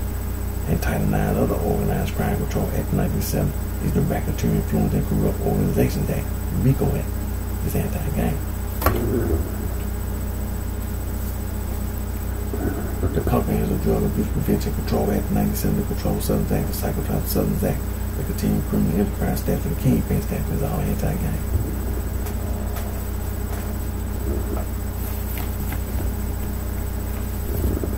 and Title IX of the Organized Crime Control Act of 1970 is the Racketeer Influence and Corrupt Organizations Act, RICO Act, is anti-gang. The Comprehensive Drug Abuse Prevention Control Act of 1970, Control Substance Act, the Psychotropic Substance Act, the Continuing Criminal Enterprise Statute, the Kingpin Statute is all anti-gang.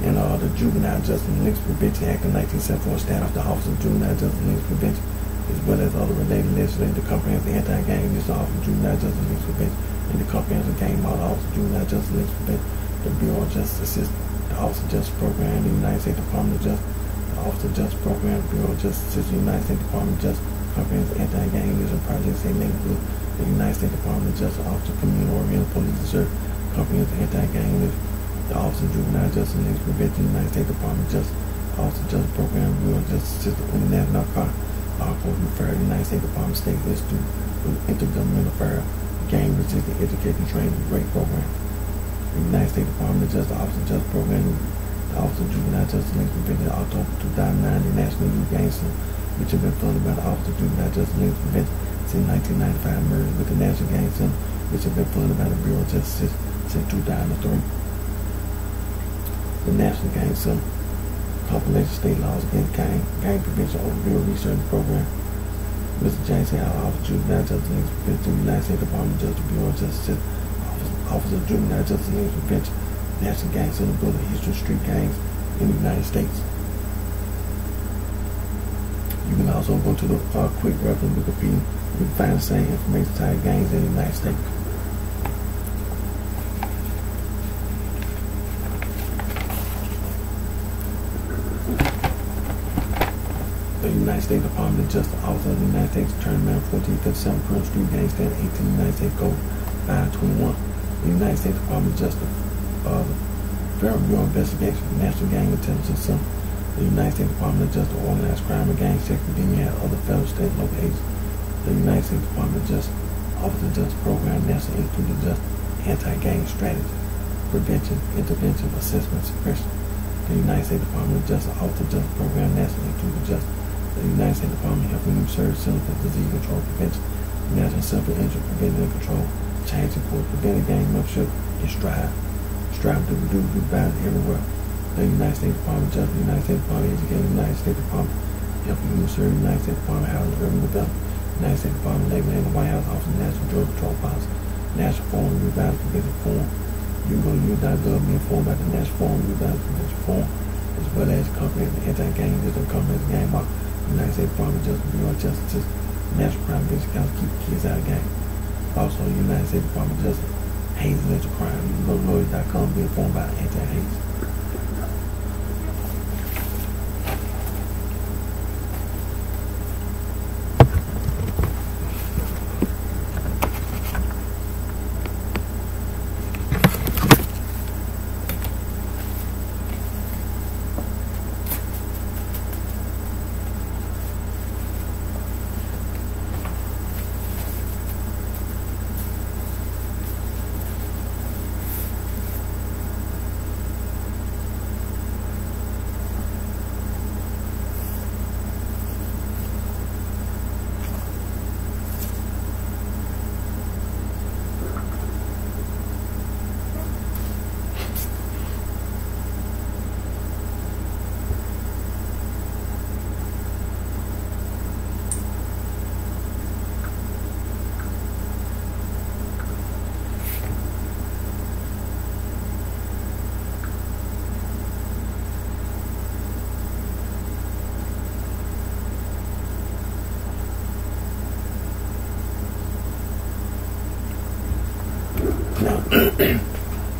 and uh, the Juvenile Justice and Links Prevention Act of 1974 established the Office of Juvenile Justice and Links Prevention, as well as other related legislation, the Comprehensive Anti-Gang Initiative Office of Juvenile Justice and Links Prevention, and the Comprehensive Gang Model Office of Juvenile Justice and Links Prevention, the Bureau of Justice Assistance, the Office of Justice Program, the United States Department of Justice, the Office of Justice Program, the Bureau of Justice Assistance, the United States Department of Justice, Comprehensive Anti-Gang Initiative Project. Neighborhood, the United States Department of Justice, Office of Community Oriented Police Service, Comprehensive Anti-Gang Initiative, the Office of Juvenile Justice and Links Prevention, United States Department of Justice, Office of Justice Program, Bureau of Justice System, International Narcotics, Law Enforcement Affairs, United States Department of State Institute for Intergovernmental Affairs, Gang Resistant Education Training Great Program, the United States Department of Justice, Office of Justice Program, the Office of Juvenile Justice and Links Prevention, October 2009, the National Youth Gang Center, which have been funded by the Office of Juvenile Justice and Links Prevention since 1995, merged with the National Gang Center, which have been funded by the Bureau of Justice since 2003 the National Gang Center, compilation state laws against gang, gang prevention overview research program. Mr. James Howell, Office of Juvenile Justice Links Prevention, United States Department of Justice, Bureau of Justice, Office, of Juvenile Justice Links Prevention, National Gang Center, building history of street gangs in the United States. You can also go to the uh, quick reference Wikipedia. You find the same information tied gangs in the United States. United States Department of Justice, Office of the United States Attorney Man, 1457 Prince Street, Gang Stand 18, United States Code 521. The United States Department of Justice, uh, Federal Bureau of Investigation, National Gang Intelligence Center, the United States Department of Justice, Organized Crime and Gang then you other federal, state, local agencies. The United States Department of Justice, Office of Justice Program, National Institute of Justice, Anti-Gang Strategy, Prevention, Intervention, Assessment, Suppression. The United States Department of Justice, Office of Justice Program, National Institute of Justice, the United States Department of Health and Human Services Center for Disease Control Prevention, the National Center for Injury Prevention and Control, Change Support, Preventing Gang Membership, and Strive. Strive to reduce good violence everywhere. The United States Department of Justice, the United States Department of Education, the United States Department of Health and Human Services, the United States Department of Housing and Urban Development, the United States Department of Labor and the White House Office of National Drug Control Policy, National Forum of Violence Prevention Forum. You can go to u.gov be informed about the National Forum of Violence Prevention Forum, as well as comprehensive anti-gang comprehensive gang market, United States Department of Justice, Bureau of Justice, National Crime Prevention Council keep kids out of gang. Also, United States Department of Justice, Hayes Alleged Crime, Lawyers.com, be informed by anti-Hayes.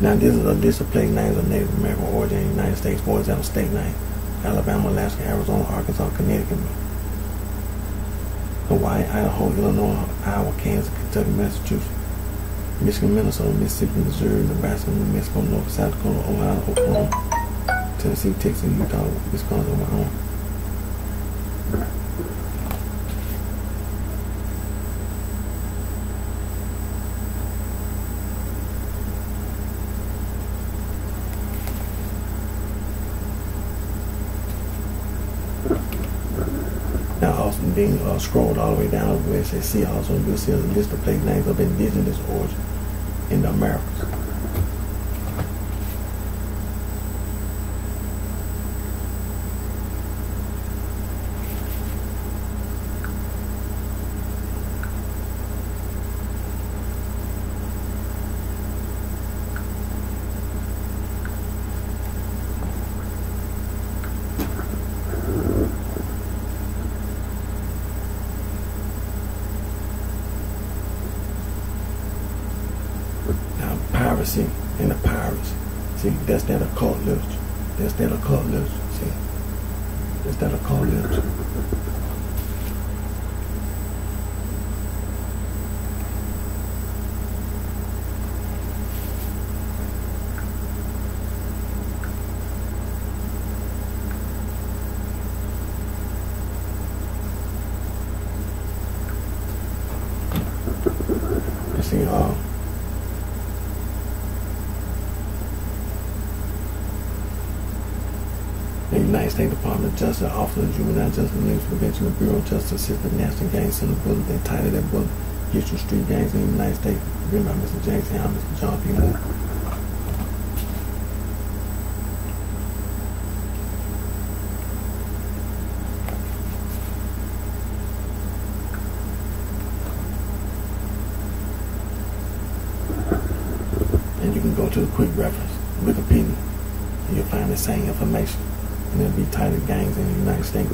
Now, now this is a of place names of Native American origin in the United States. For example, state name: Alabama, Alaska, Arizona, Arkansas, Connecticut, Hawaii, Idaho, Illinois, Iowa, Kansas, Kentucky, Massachusetts, Michigan, Minnesota, Mississippi, Missouri, Nebraska, New Mexico, North, South Dakota, Ohio, Oklahoma, Tennessee, Texas, Utah, Wisconsin, Wyoming. Now, also being uh, scrolled all the way down where it says see also you'll see a list of place names of indigenous origin in the Americas. Now, piracy and the pirates. See, that's that occult literature. That's that occult literature. See, that's that occult literature. You see, uh, The United States Department of Justice, Office of Juvenile Justice, Links Prevention, Bureau of Justice, Assistant National Gang Center Bulletin, they titled that History of Street Gangs in the United States, written by Mr. James Howell, Mr. John P. Moore. And you can go to a quick reference, Wikipedia, and you'll find the same information. And it'll be tighter Gangs in the United States.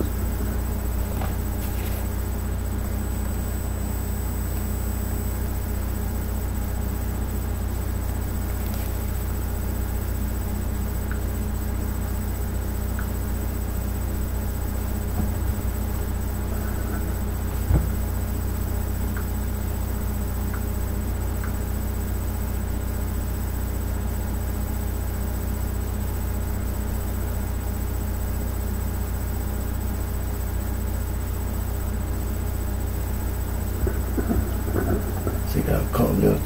See that occult literature.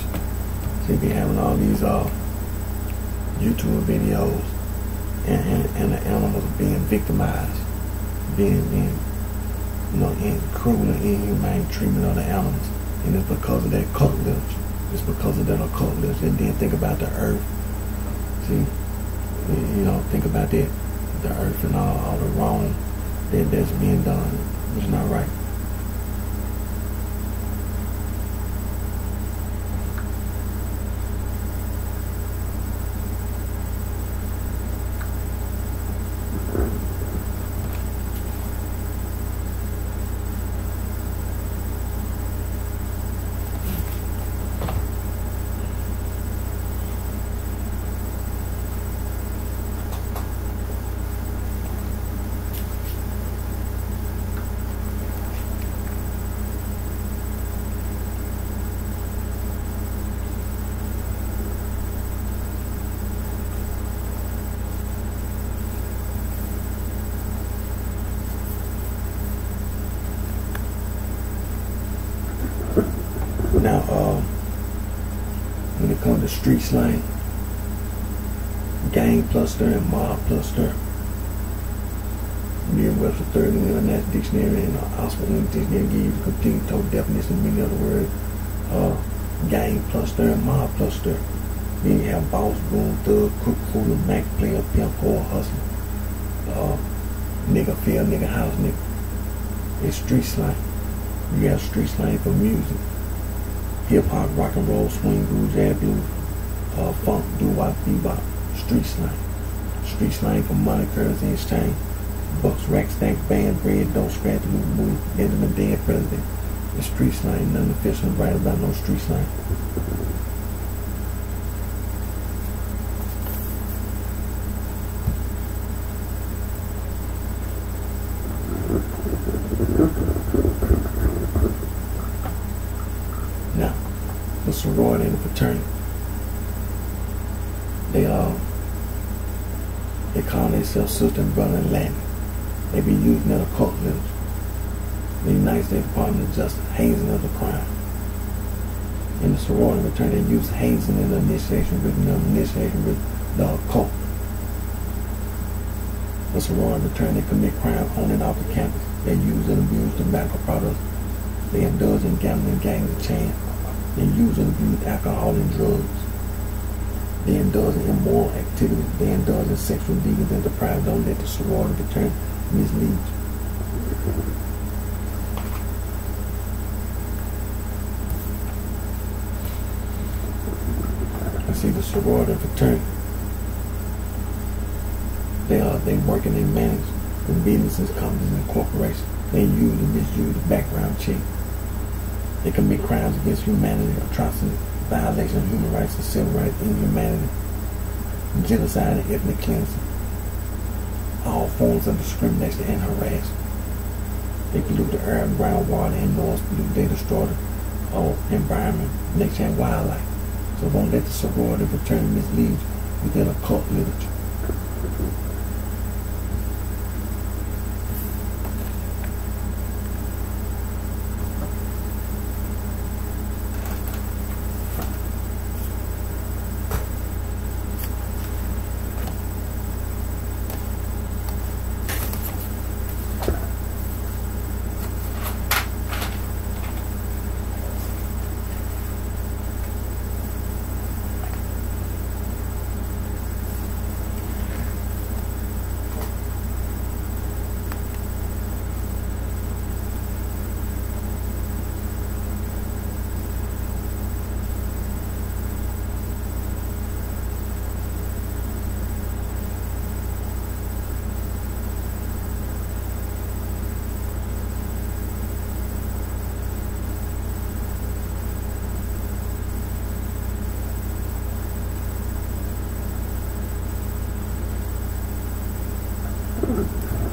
See, be having all these uh, YouTube videos, and, and, and the animals being victimized, being, being you know, in cruel and inhumane treatment of the animals. And it's because of that cult literature. It's because of that occult literature. And then think about the earth. See, you know, think about that. The earth and all, all the wrong that, that's being done. It's not right. But now, uh, when it comes to street slang, gang pluster and mob pluster, Merriam-Webster Third and International Dictionary and Oxford English Dictionary give you the complete total definition of many other words. Uh, gang pluster and mob pluster. Then you have boss, goon, thug, crook, fooler, mac player, pimp, whore, hustler. Uh, nigga feel, nigga house, nigga. It's street slang. You have street slang for music. Hip hop, rock and roll, swing, blues, jazz, blues, uh, funk, doo-wop, bebop. Street slang. Street slang for money, currency, exchange. Bucks, rack, stack, band, bread, don't scratch, move, move, Benjamin, dead president. The street slang, nothing official right about no street slang. Now, the sorority and the fraternity. They all they call and in Latin. They be using that occult literature. The United States Department of Justice hazing of the crime. In the sorority fraternity, they use hazing in the initiation with the initiation with the occult. The sorority fraternity commit crime on and off the campus. They use and abuse tobacco products. They indulge in gambling gangs and chains. They use and abuse alcohol and drugs. They indulge in immoral activities. They indulge in sexual deviance and deprive. Don't let the sorority fraternity mislead. I see the sorority fraternity. They are they work and they manage the businesses, companies, and corporations. They use and misuse the background check. They commit crimes against humanity, atrocities, violation of human rights and civil rights, inhumanity, genocide, and ethnic cleansing. All forms of discrimination and harassment. They pollute the air, and groundwater, and noise pollute. They destroy the whole environment, nature, and wildlife. So don't let the sorority fraternity mislead you with that occult literature.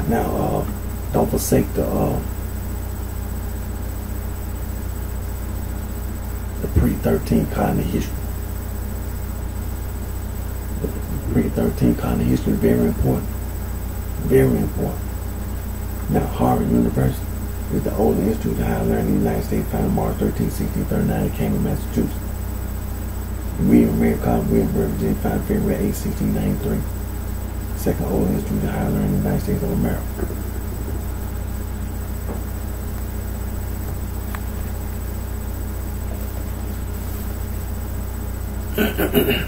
Now, uh, don't forsake the uh, the pre-13 kind of history. The pre-13 kind of history is very important. Very important. Now, Harvard University is the oldest institute of higher learning in the United States, founded March 13, 1639 in Cambridge, Massachusetts. William Mary College, Williamsburg, Virginia, founded February 8, 1693 second oldest institute of higher learning in the United States of America. Mm-hmm.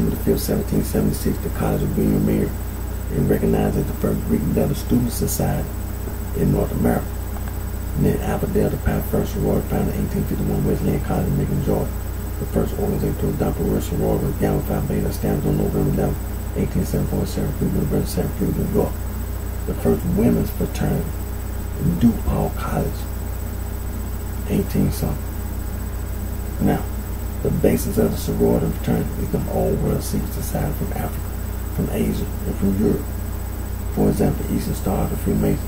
December the 5th, 1776, the College of William Mary, and recognized as the first Greek letter student society in North America. And then Delta Pi First Sorority founded in 1851 Wesleyan College in Macon, Georgia. The first organization to adopt a real sorority was Gamma Phi Beta established on November 11, 1874 at Syracuse University, Syracuse, New York. The first women's fraternity in DePauw College, 18 something. The basis of the sorority and fraternity is the old world secret society from Africa, from Asia, and from Europe. For example, Eastern Star, the Freemasons,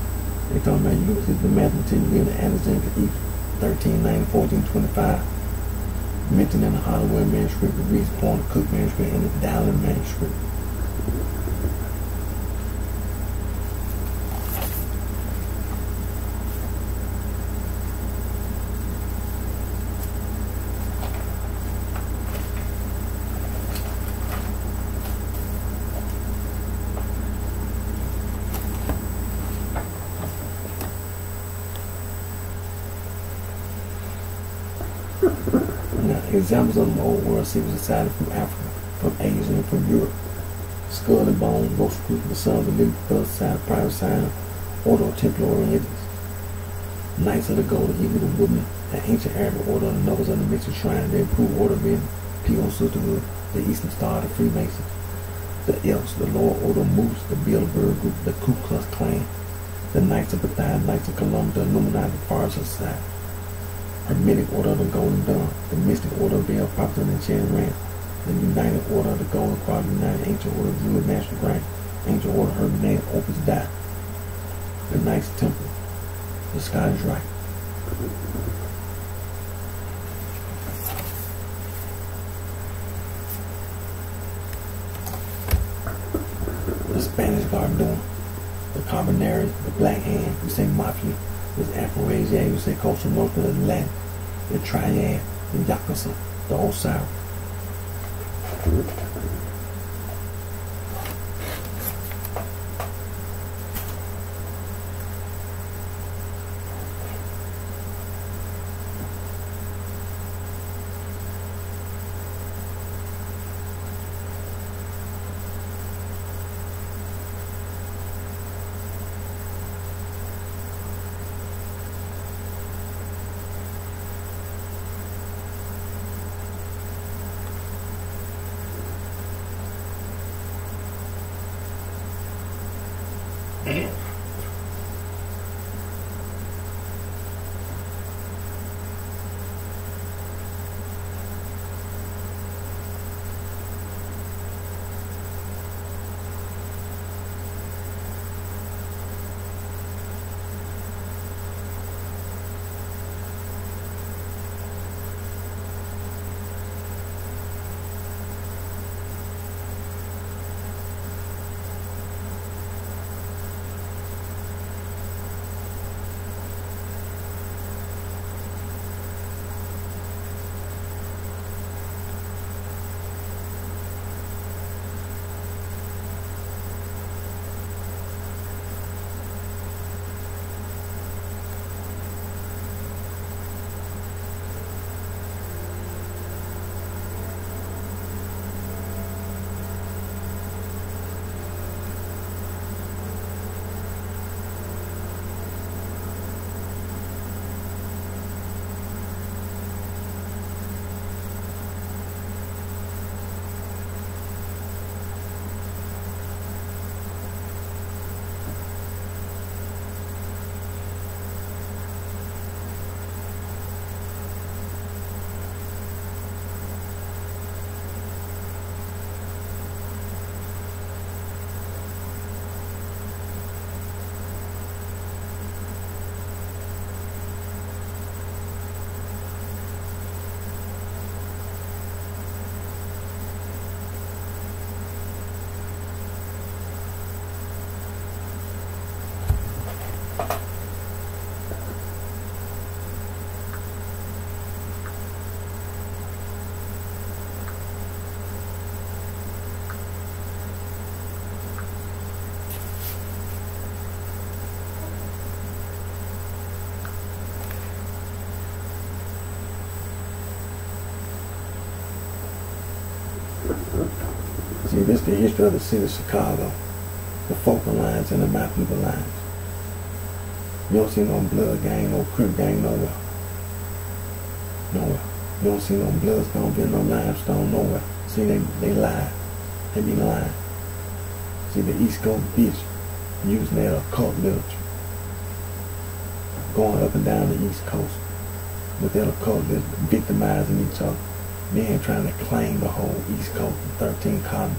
they talk about usually the mathematician in the Alexander East, 1390, 1425, mentioned in the Halliwell manuscript, the Regius Poem, Cooke manuscript, and the Dowland manuscript. Now, examples of the old world secret society from Africa, from Asia, and from Europe. Skull and Bones, Rosicrucian, the Sons of Third Side, Private Sign, Ordo Templi Orientis. Knights of the Golden Eagle, the Woodman, the Ancient Arabic Order of the Nobles of the Mystic Shrine, the Improved Order of Men, P.O. Sisterhood, the Eastern Star, the Freemasons, the Elks, the Loyal Order of Moose, the Bilderberg Group, the Ku Klux Klan, the Knights of Bethesda, Knights of Columbus, the Illuminati, the Forest Society, Hermetic Order of the Golden Dawn, the Mystic Order of Bell Proctor Enchanted Realm, the United Order of the Golden Cross, United Ancient Order of Druid Master Grant, Ancient Order Name, Opus Dei, the Knights Temple, the Scottish Rite. The Spanish Guard Guardian, the Carbonaries, the Black Hand, we say Mafia, there's Afro-Asia, you say Cosa Nostra, the Latin, the Triad, the Yakuza, the Osiris. See, this is the history of the city of Chicago, the focal lines and the Mappepa lines. You don't see no blood gang, no crip gang nowhere. Nowhere. You don't see no bloodstone, get no limestone nowhere. See, they, they lie. They be lying. See, the East Coast bitch using that occult literature. Going up and down the East Coast with that occult literature, victimizing each other. Then trying to claim the whole East Coast, the 13 colonies,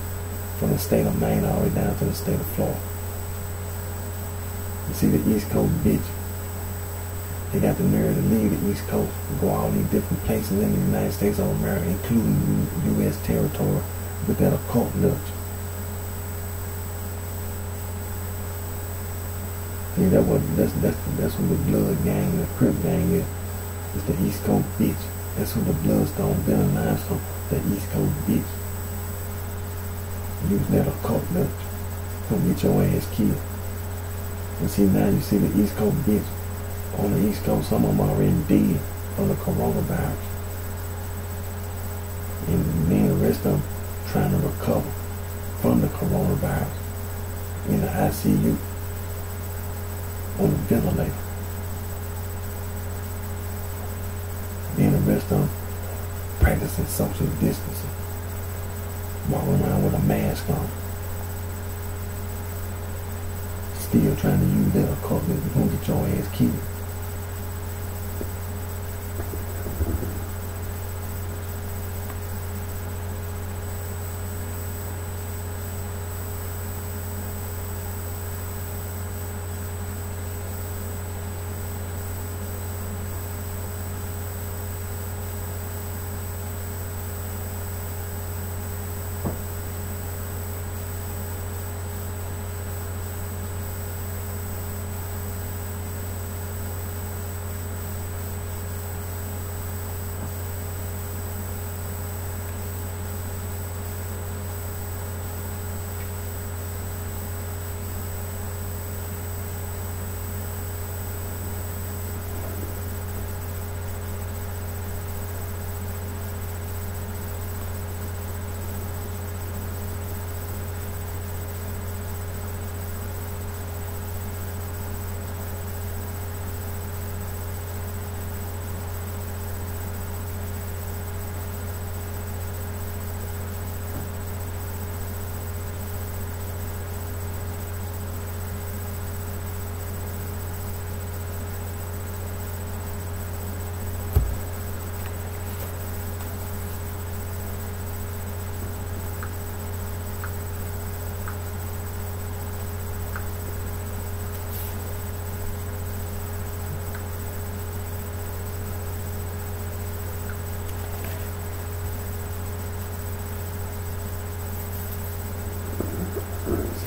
from the state of Maine all the way down to the state of Florida. You see the East Coast bitch. They got the nerve to leave the East Coast, and go all these different places in the United States of America, including U.S. territory, with that occult literature. See that what that's that's that's what the blood gang, the Crip gang is. It's the East Coast bitch. That's what the bloodstone, Bill Limestone, the East Coast bitch. Use that occult literature. Come get your ass killed. And see now you see the East Coast bitch. On the East Coast, some of them already dead from the coronavirus. And then the rest of them trying to recover from the coronavirus in the ICU on the ventilator. Then the rest of them practicing social distancing, walking around with a mask on. Still trying to use that occult, you're gonna get your ass killed.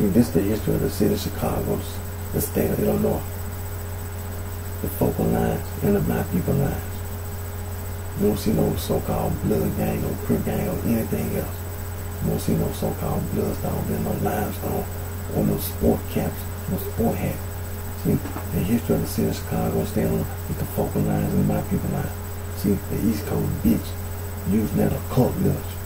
See, this is the history of the city of Chicago, the state of Illinois. The focal lines and the black people lines. You don't see no so-called blood gang or crip gang or anything else. You don't see no so-called bloodstone, there's no limestone or no sport caps, no sport hat. See, the history of the city of Chicago staying on with the focal lines and the my people lines. See, the East Coast bitch using that occult literature.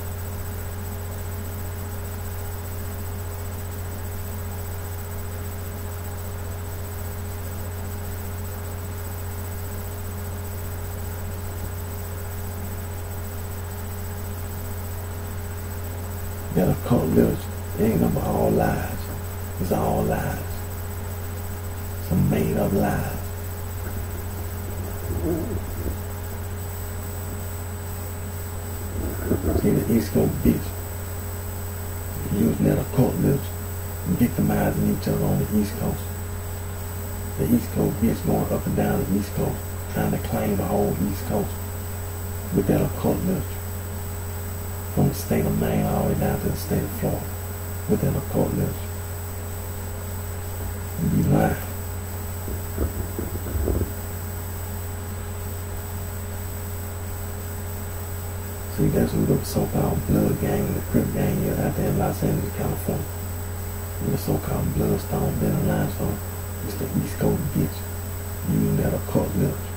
It ain't number all lies. It's all lies. Some made up lies. See the East Coast bitch using that occult literature, victimizing each other on the East Coast. The East Coast bitch going up and down the East Coast, trying to claim the whole East Coast with that occult literature from the state of Maine all the way down to the state of Florida within a court list. You be lying. See, that's who the so-called blood gang the Crip gang is out there in Los Angeles, California. And the so-called bloodstone, and limestone, it's the East Coast bitch You that occult literature. Mm-hmm.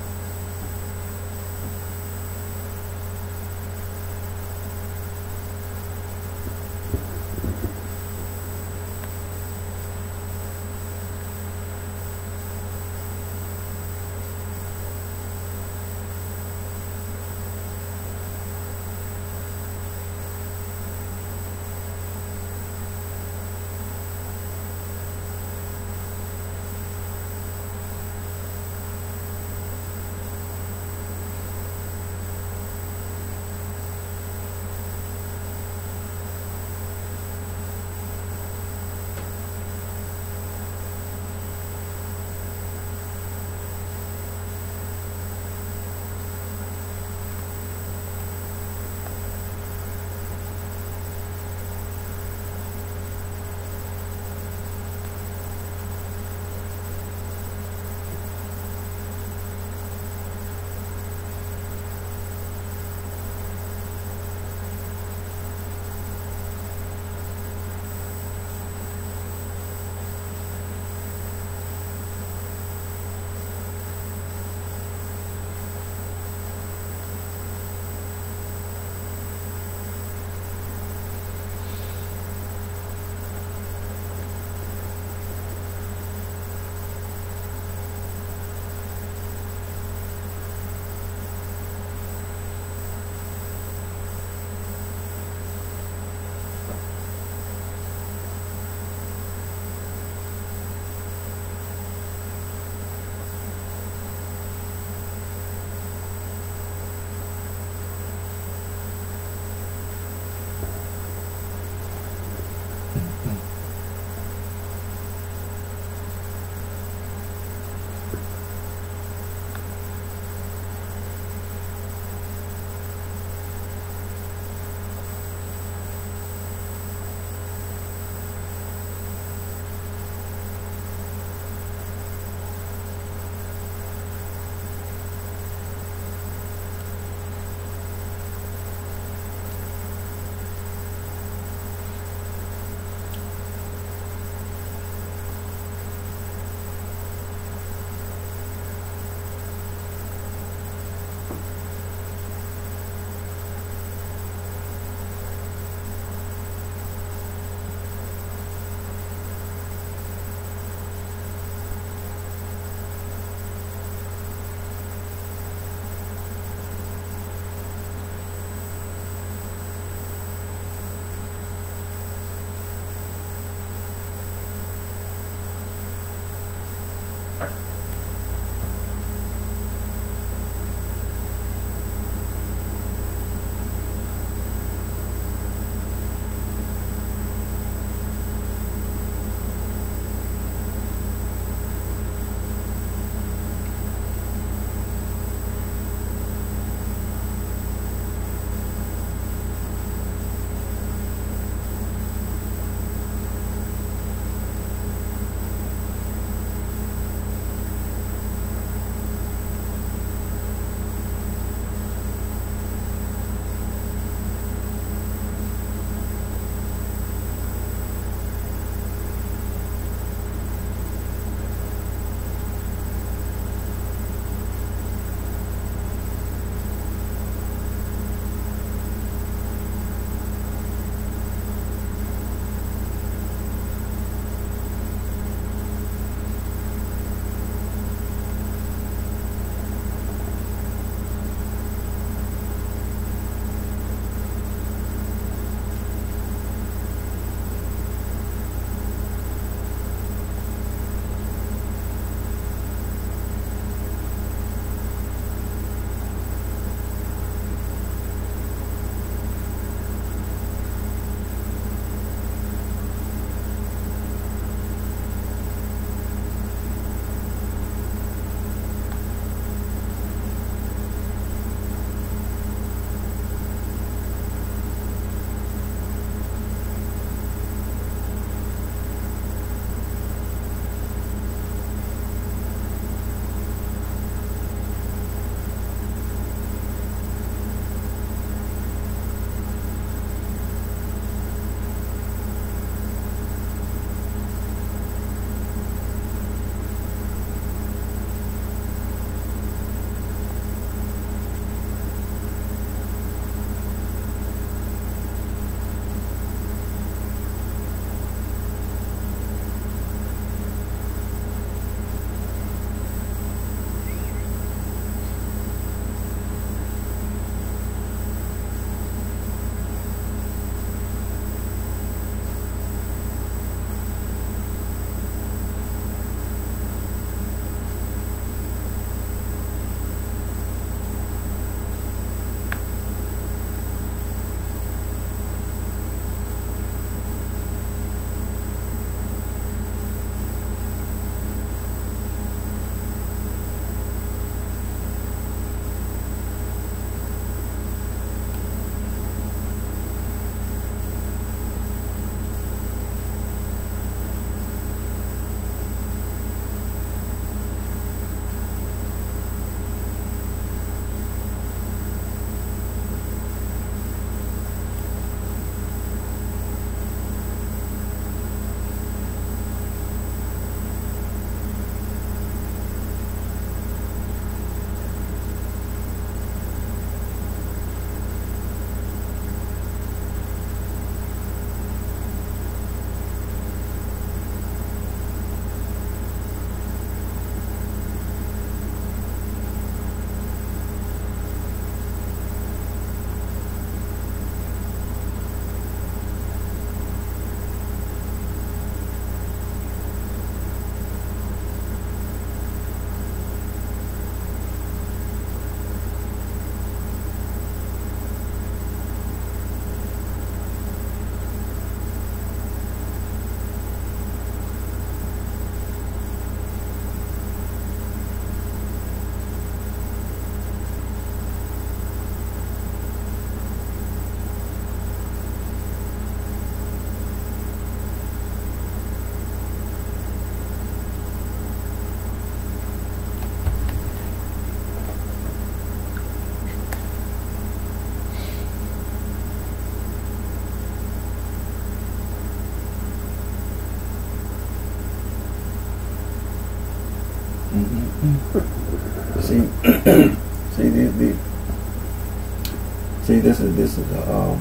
This is this is the um,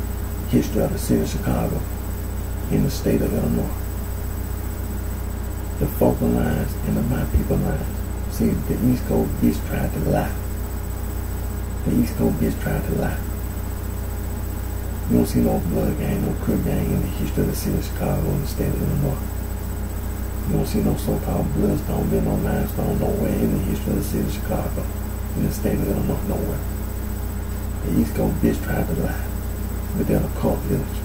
history of the city of Chicago in the state of Illinois. The focal lines and the my people lines. See, the East Coast gets tried to lie. The East Coast gets tried to lie. You don't see no blood gang, no crib gang in the history of the city of Chicago in the state of Illinois. You don't see no so-called bloodstone, been no limestone nowhere in the history of the city of Chicago, in the state of Illinois, nowhere. East Coast bitch lie, but they're a cult village.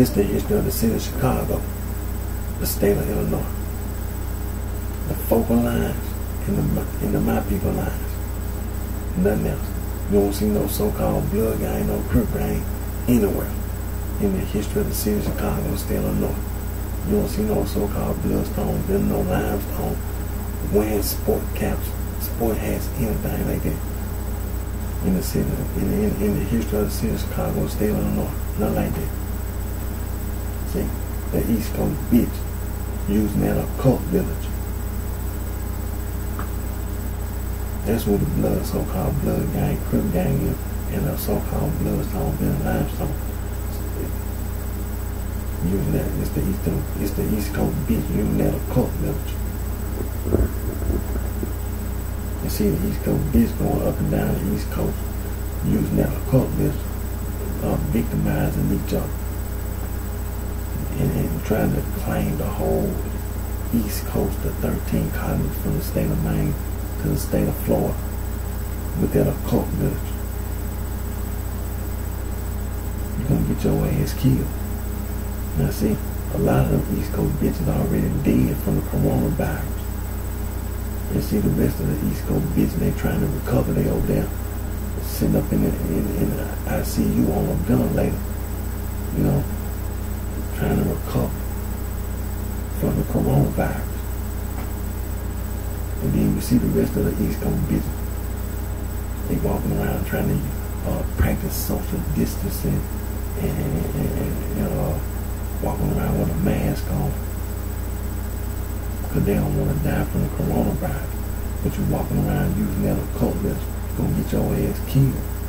This is the history of the city of Chicago, the state of Illinois. The focal lines and the, the my people lines. Nothing else. You won't see no so-called blood gang, no crook gang anywhere in the history of the city of Chicago, state of Illinois. You don't see no so-called bloodstones, there's no limestone, wearing sport caps, sport hats, anything like that. In the city, in, in, in the history of the city of Chicago, state of Illinois, not like that. The East Coast bitch using that occult village. That's what the blood, so-called blood gang, crip gang is, and the so-called bloodstone, and limestone. Using that, it's the Eastern, it's the East Coast bitch using that occult village. You see the East Coast bitch going up and down the East Coast using that occult village, uh, victimizing each other trying to claim the whole East Coast, the 13 colonies from the state of Maine to the state of Florida with that occult village. You're to get your ass killed. Now see, a lot of them East Coast bitches already dead from the coronavirus. And see the rest of the East Coast bitches, they trying to recover. They over there sitting up in the, in, in the ICU on a ventilator. You know, to recover from the coronavirus. And then you see the rest of the East Coast busy. They walking around trying to uh, practice social distancing and, and, and, and uh, walking around with a mask on. Because they don't want to die from the coronavirus. But you walking around using that occult list, you're going to get your ass killed.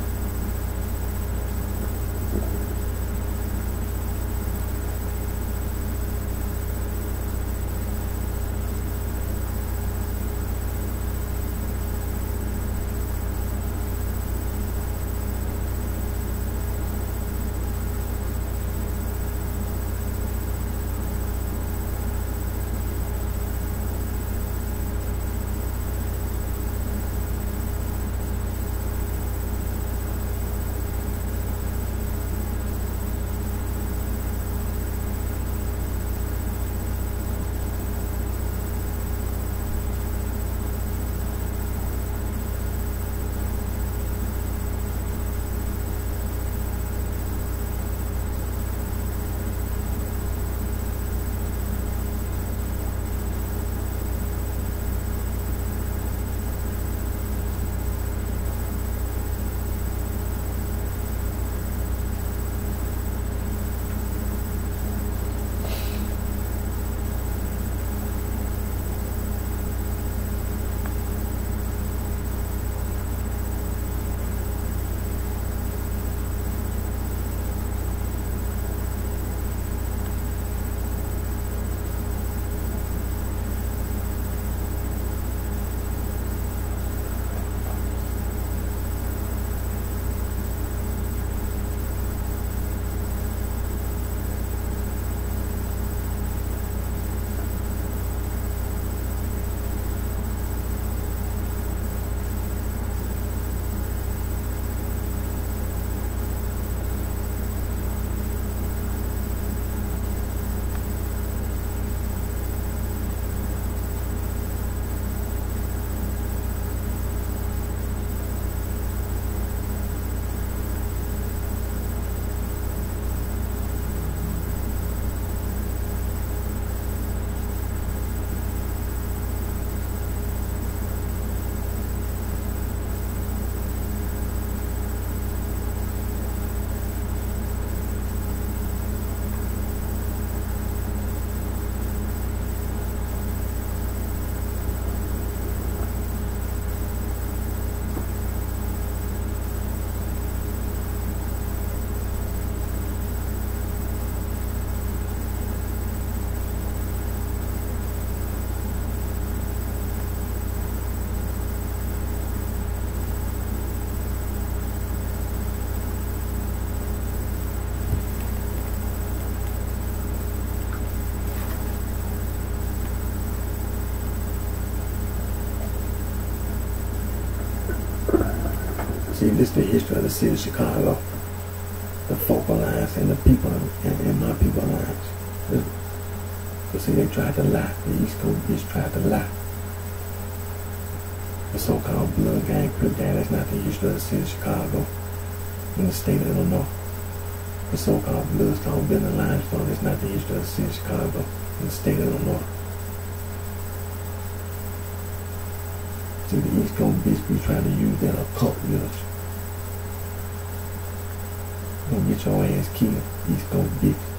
This is the history of the city of Chicago, the folk lines and the people and, and my people. But see, they tried to lie. The East Coast bitch tried to lie. The so-called blood gang, Crip gang, that's not the history of the city of Chicago in the state of Illinois. The so-called Bloodstone, Building Limestone, that's not the history of the city of Chicago in the state of Illinois. See, the East Coast bitch be trying to use that occult with us. Gonna get your ass killed, East Coast bitch.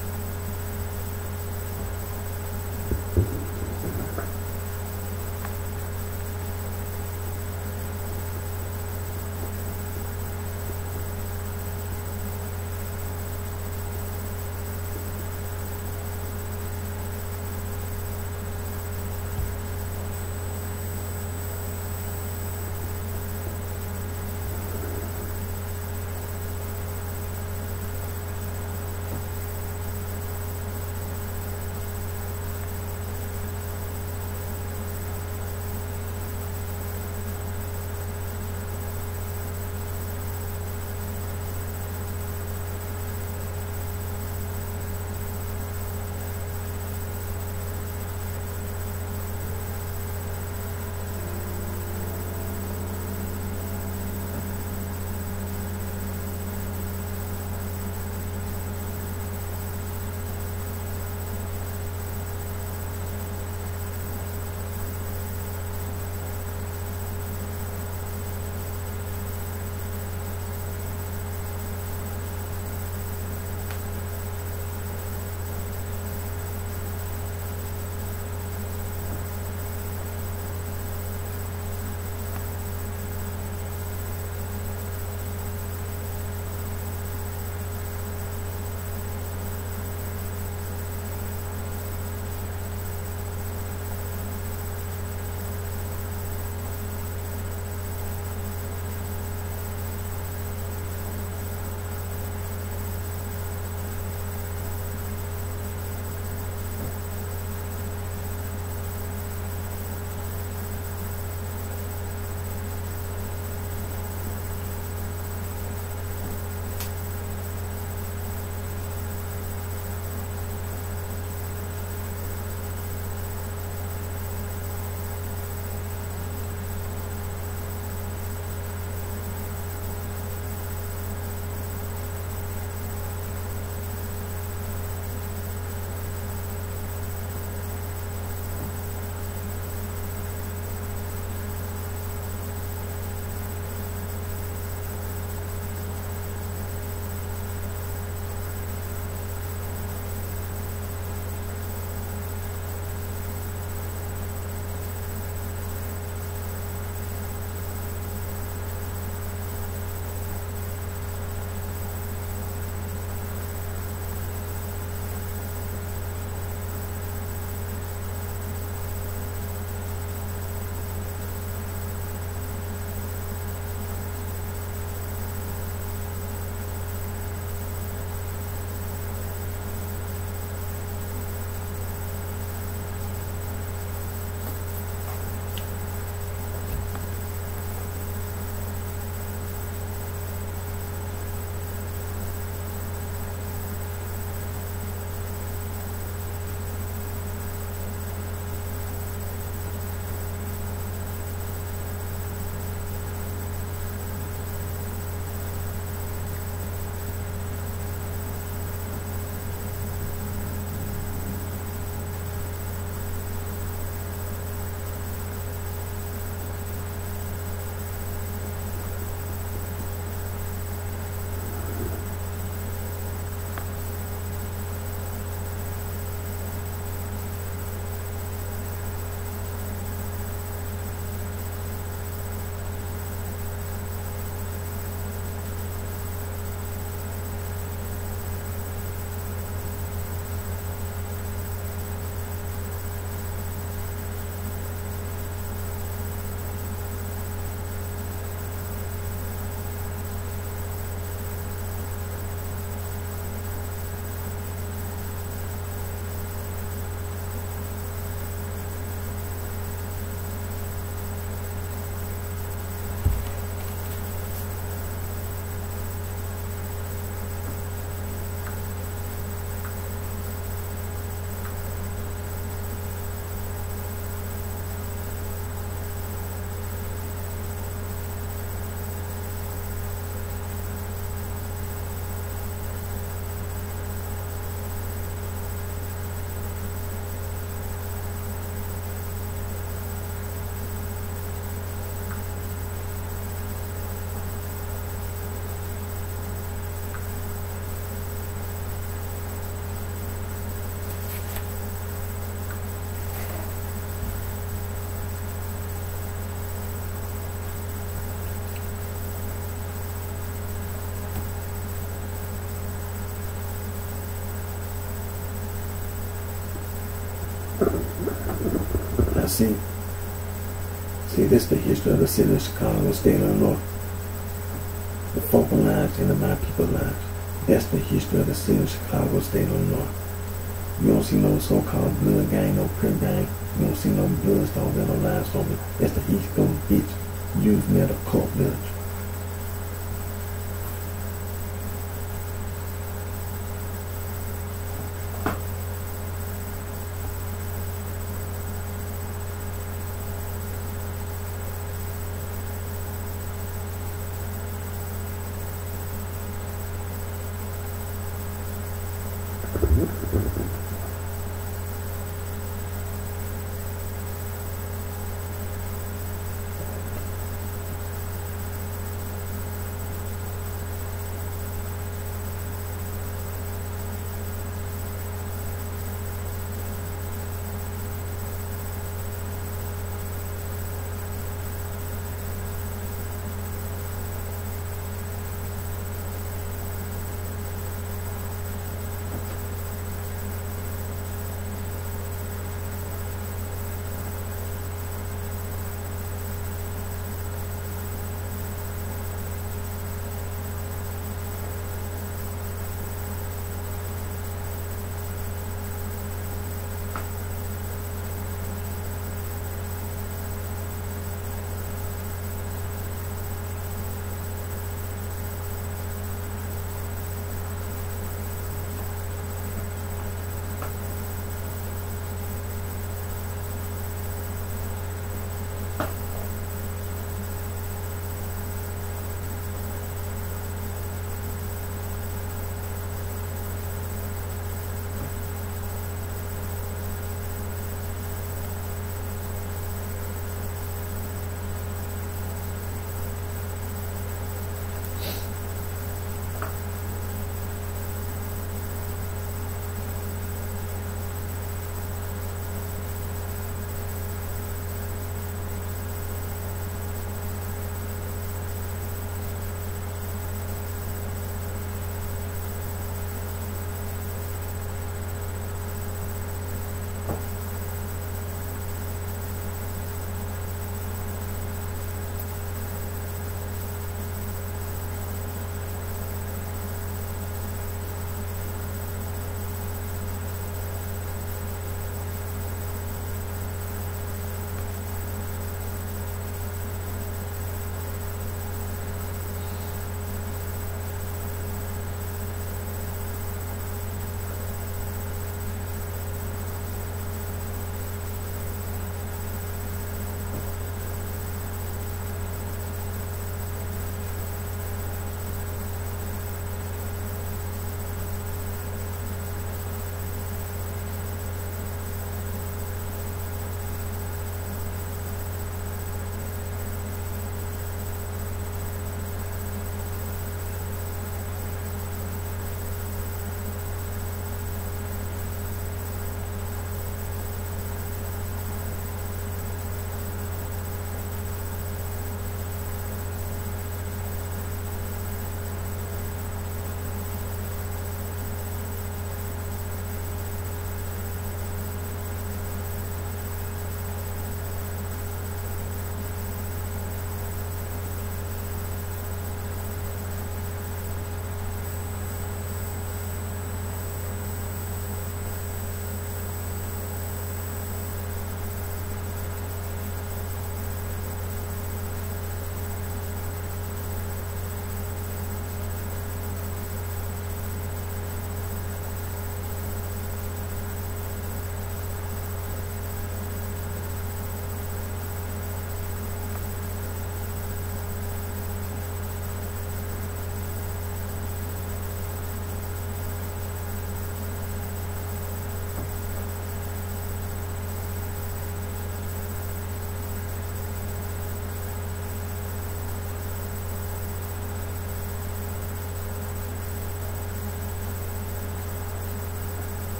See, see this is the history of the city of Chicago, the state of Illinois. The focal lines and the my people lines. That's the history of the city of Chicago, state of Illinois. You don't see no so-called blood gang, no crip gang. You don't see no blood stones and no limestone. That's the East Coast bitch used metal cult village.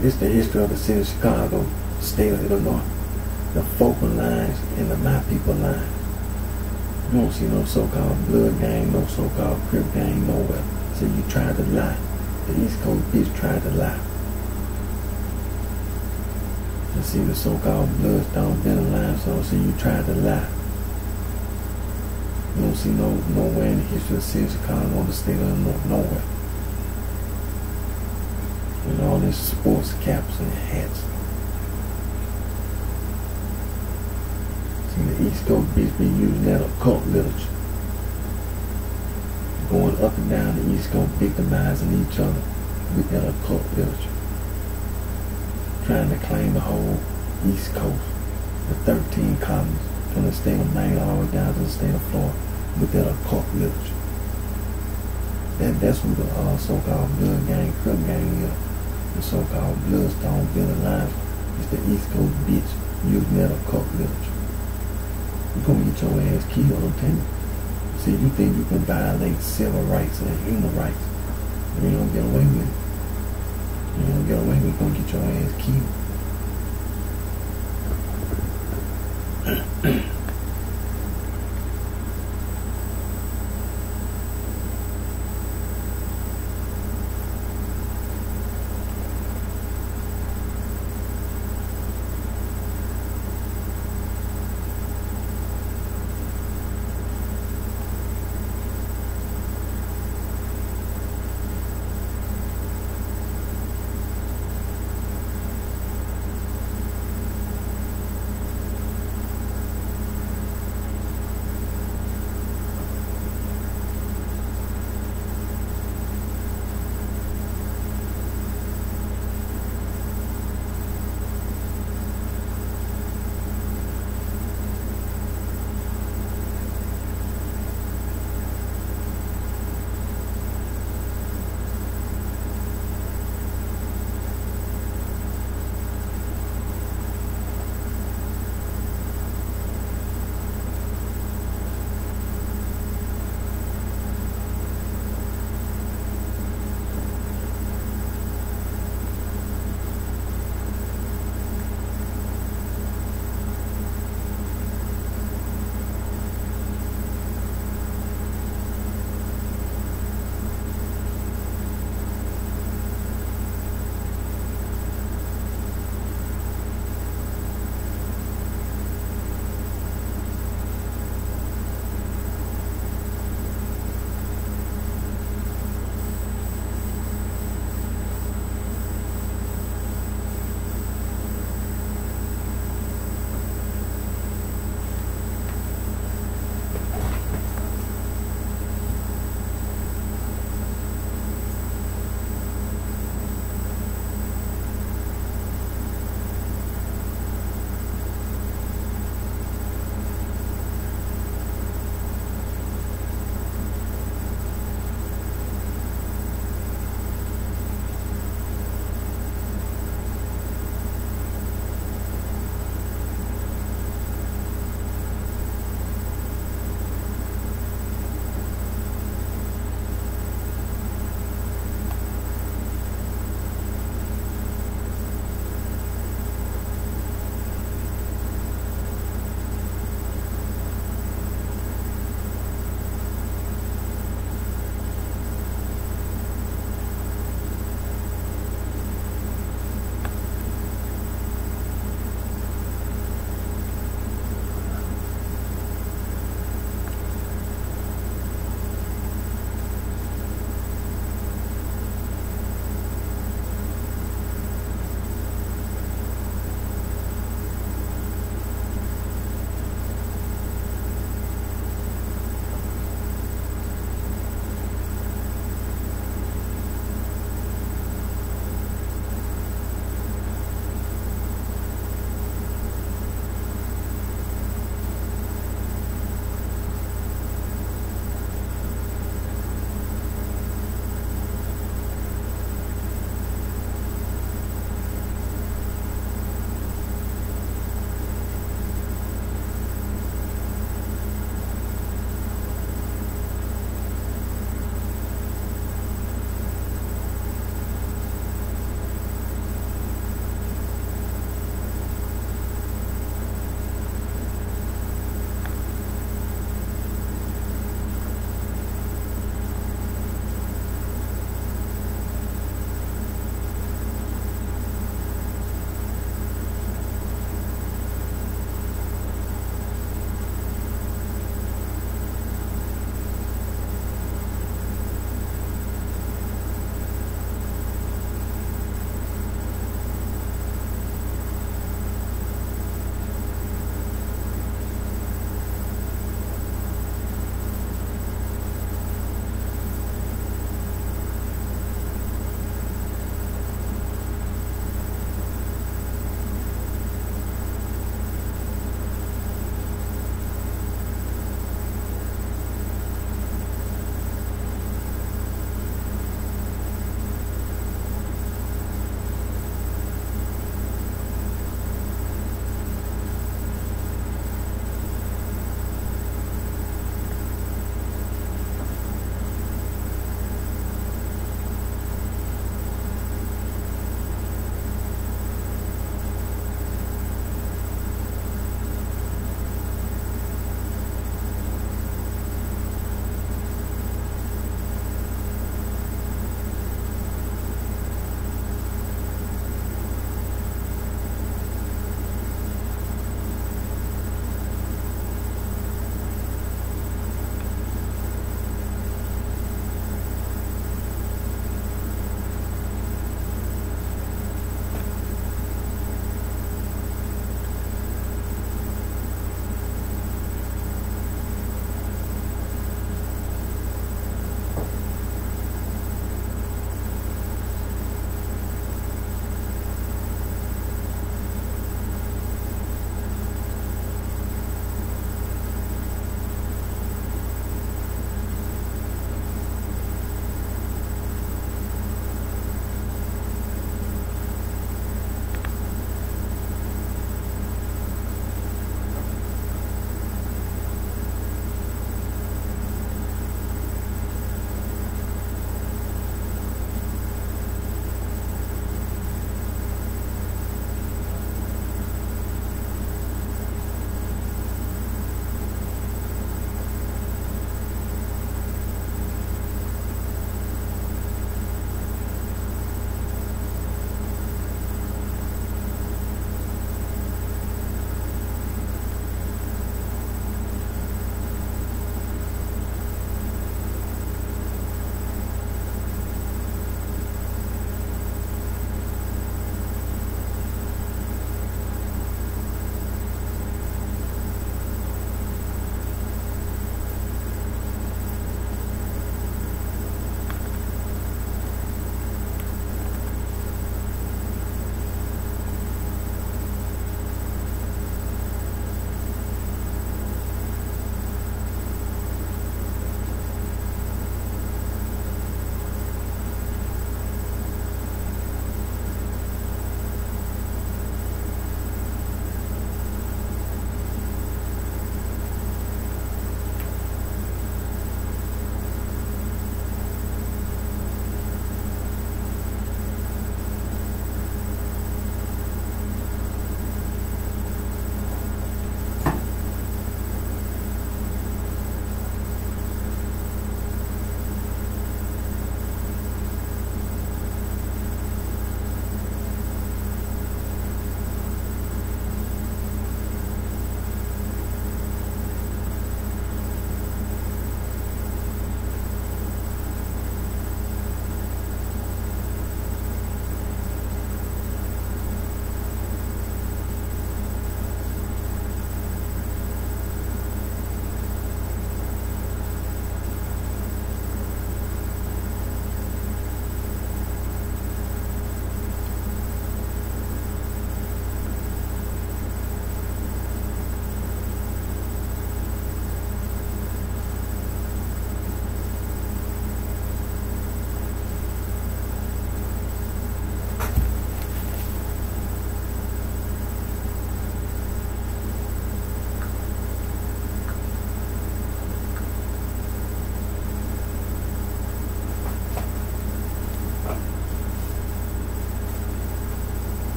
This is the history of the city of Chicago, state of Illinois. The Folkman lines and the My People lines. You don't see no so-called blood gang, no so-called crip gang nowhere. So you tried to lie. The East Coast bitch tried to lie. You see the so-called bloodstone, venom, limestone, so you tried to lie. You don't see no nowhere in the history of the city of Chicago or the state of Illinois, nowhere. Sports caps and hats. See, the East Coast bitch be using that occult literature. Going up and down the East Coast, victimizing each other with that occult literature. Trying to claim the whole East Coast, the 13 colonies, from the state of Maine all the way down to the state of Florida, with that occult literature. That, that's who the uh, so-called blood gang, crip gang is. The so-called bloodstone, Billy Lines. It's the East Coast bitch using that occult literature. You're gonna get your ass killed, I'm telling you. See, you think you can violate civil rights and human rights. and You gonna get away with it. You gonna get away with it. You're gonna get your ass killed.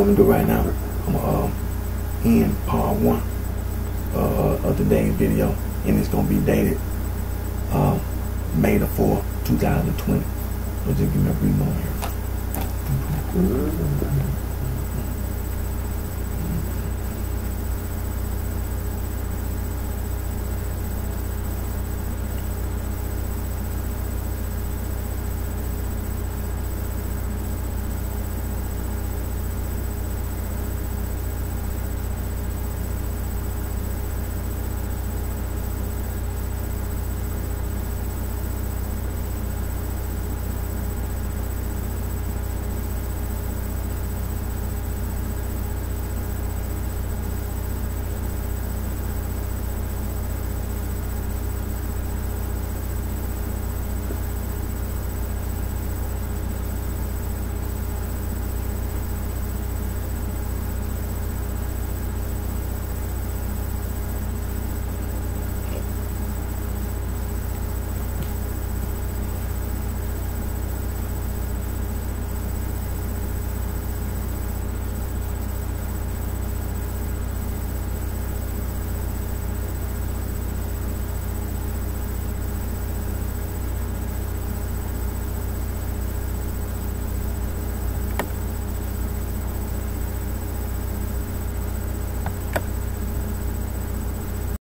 What I'm gonna do right now, I'm gonna uh, end part one uh, of today's video, and it's gonna be dated uh, May the 4th, 2020. So just give me a moment here.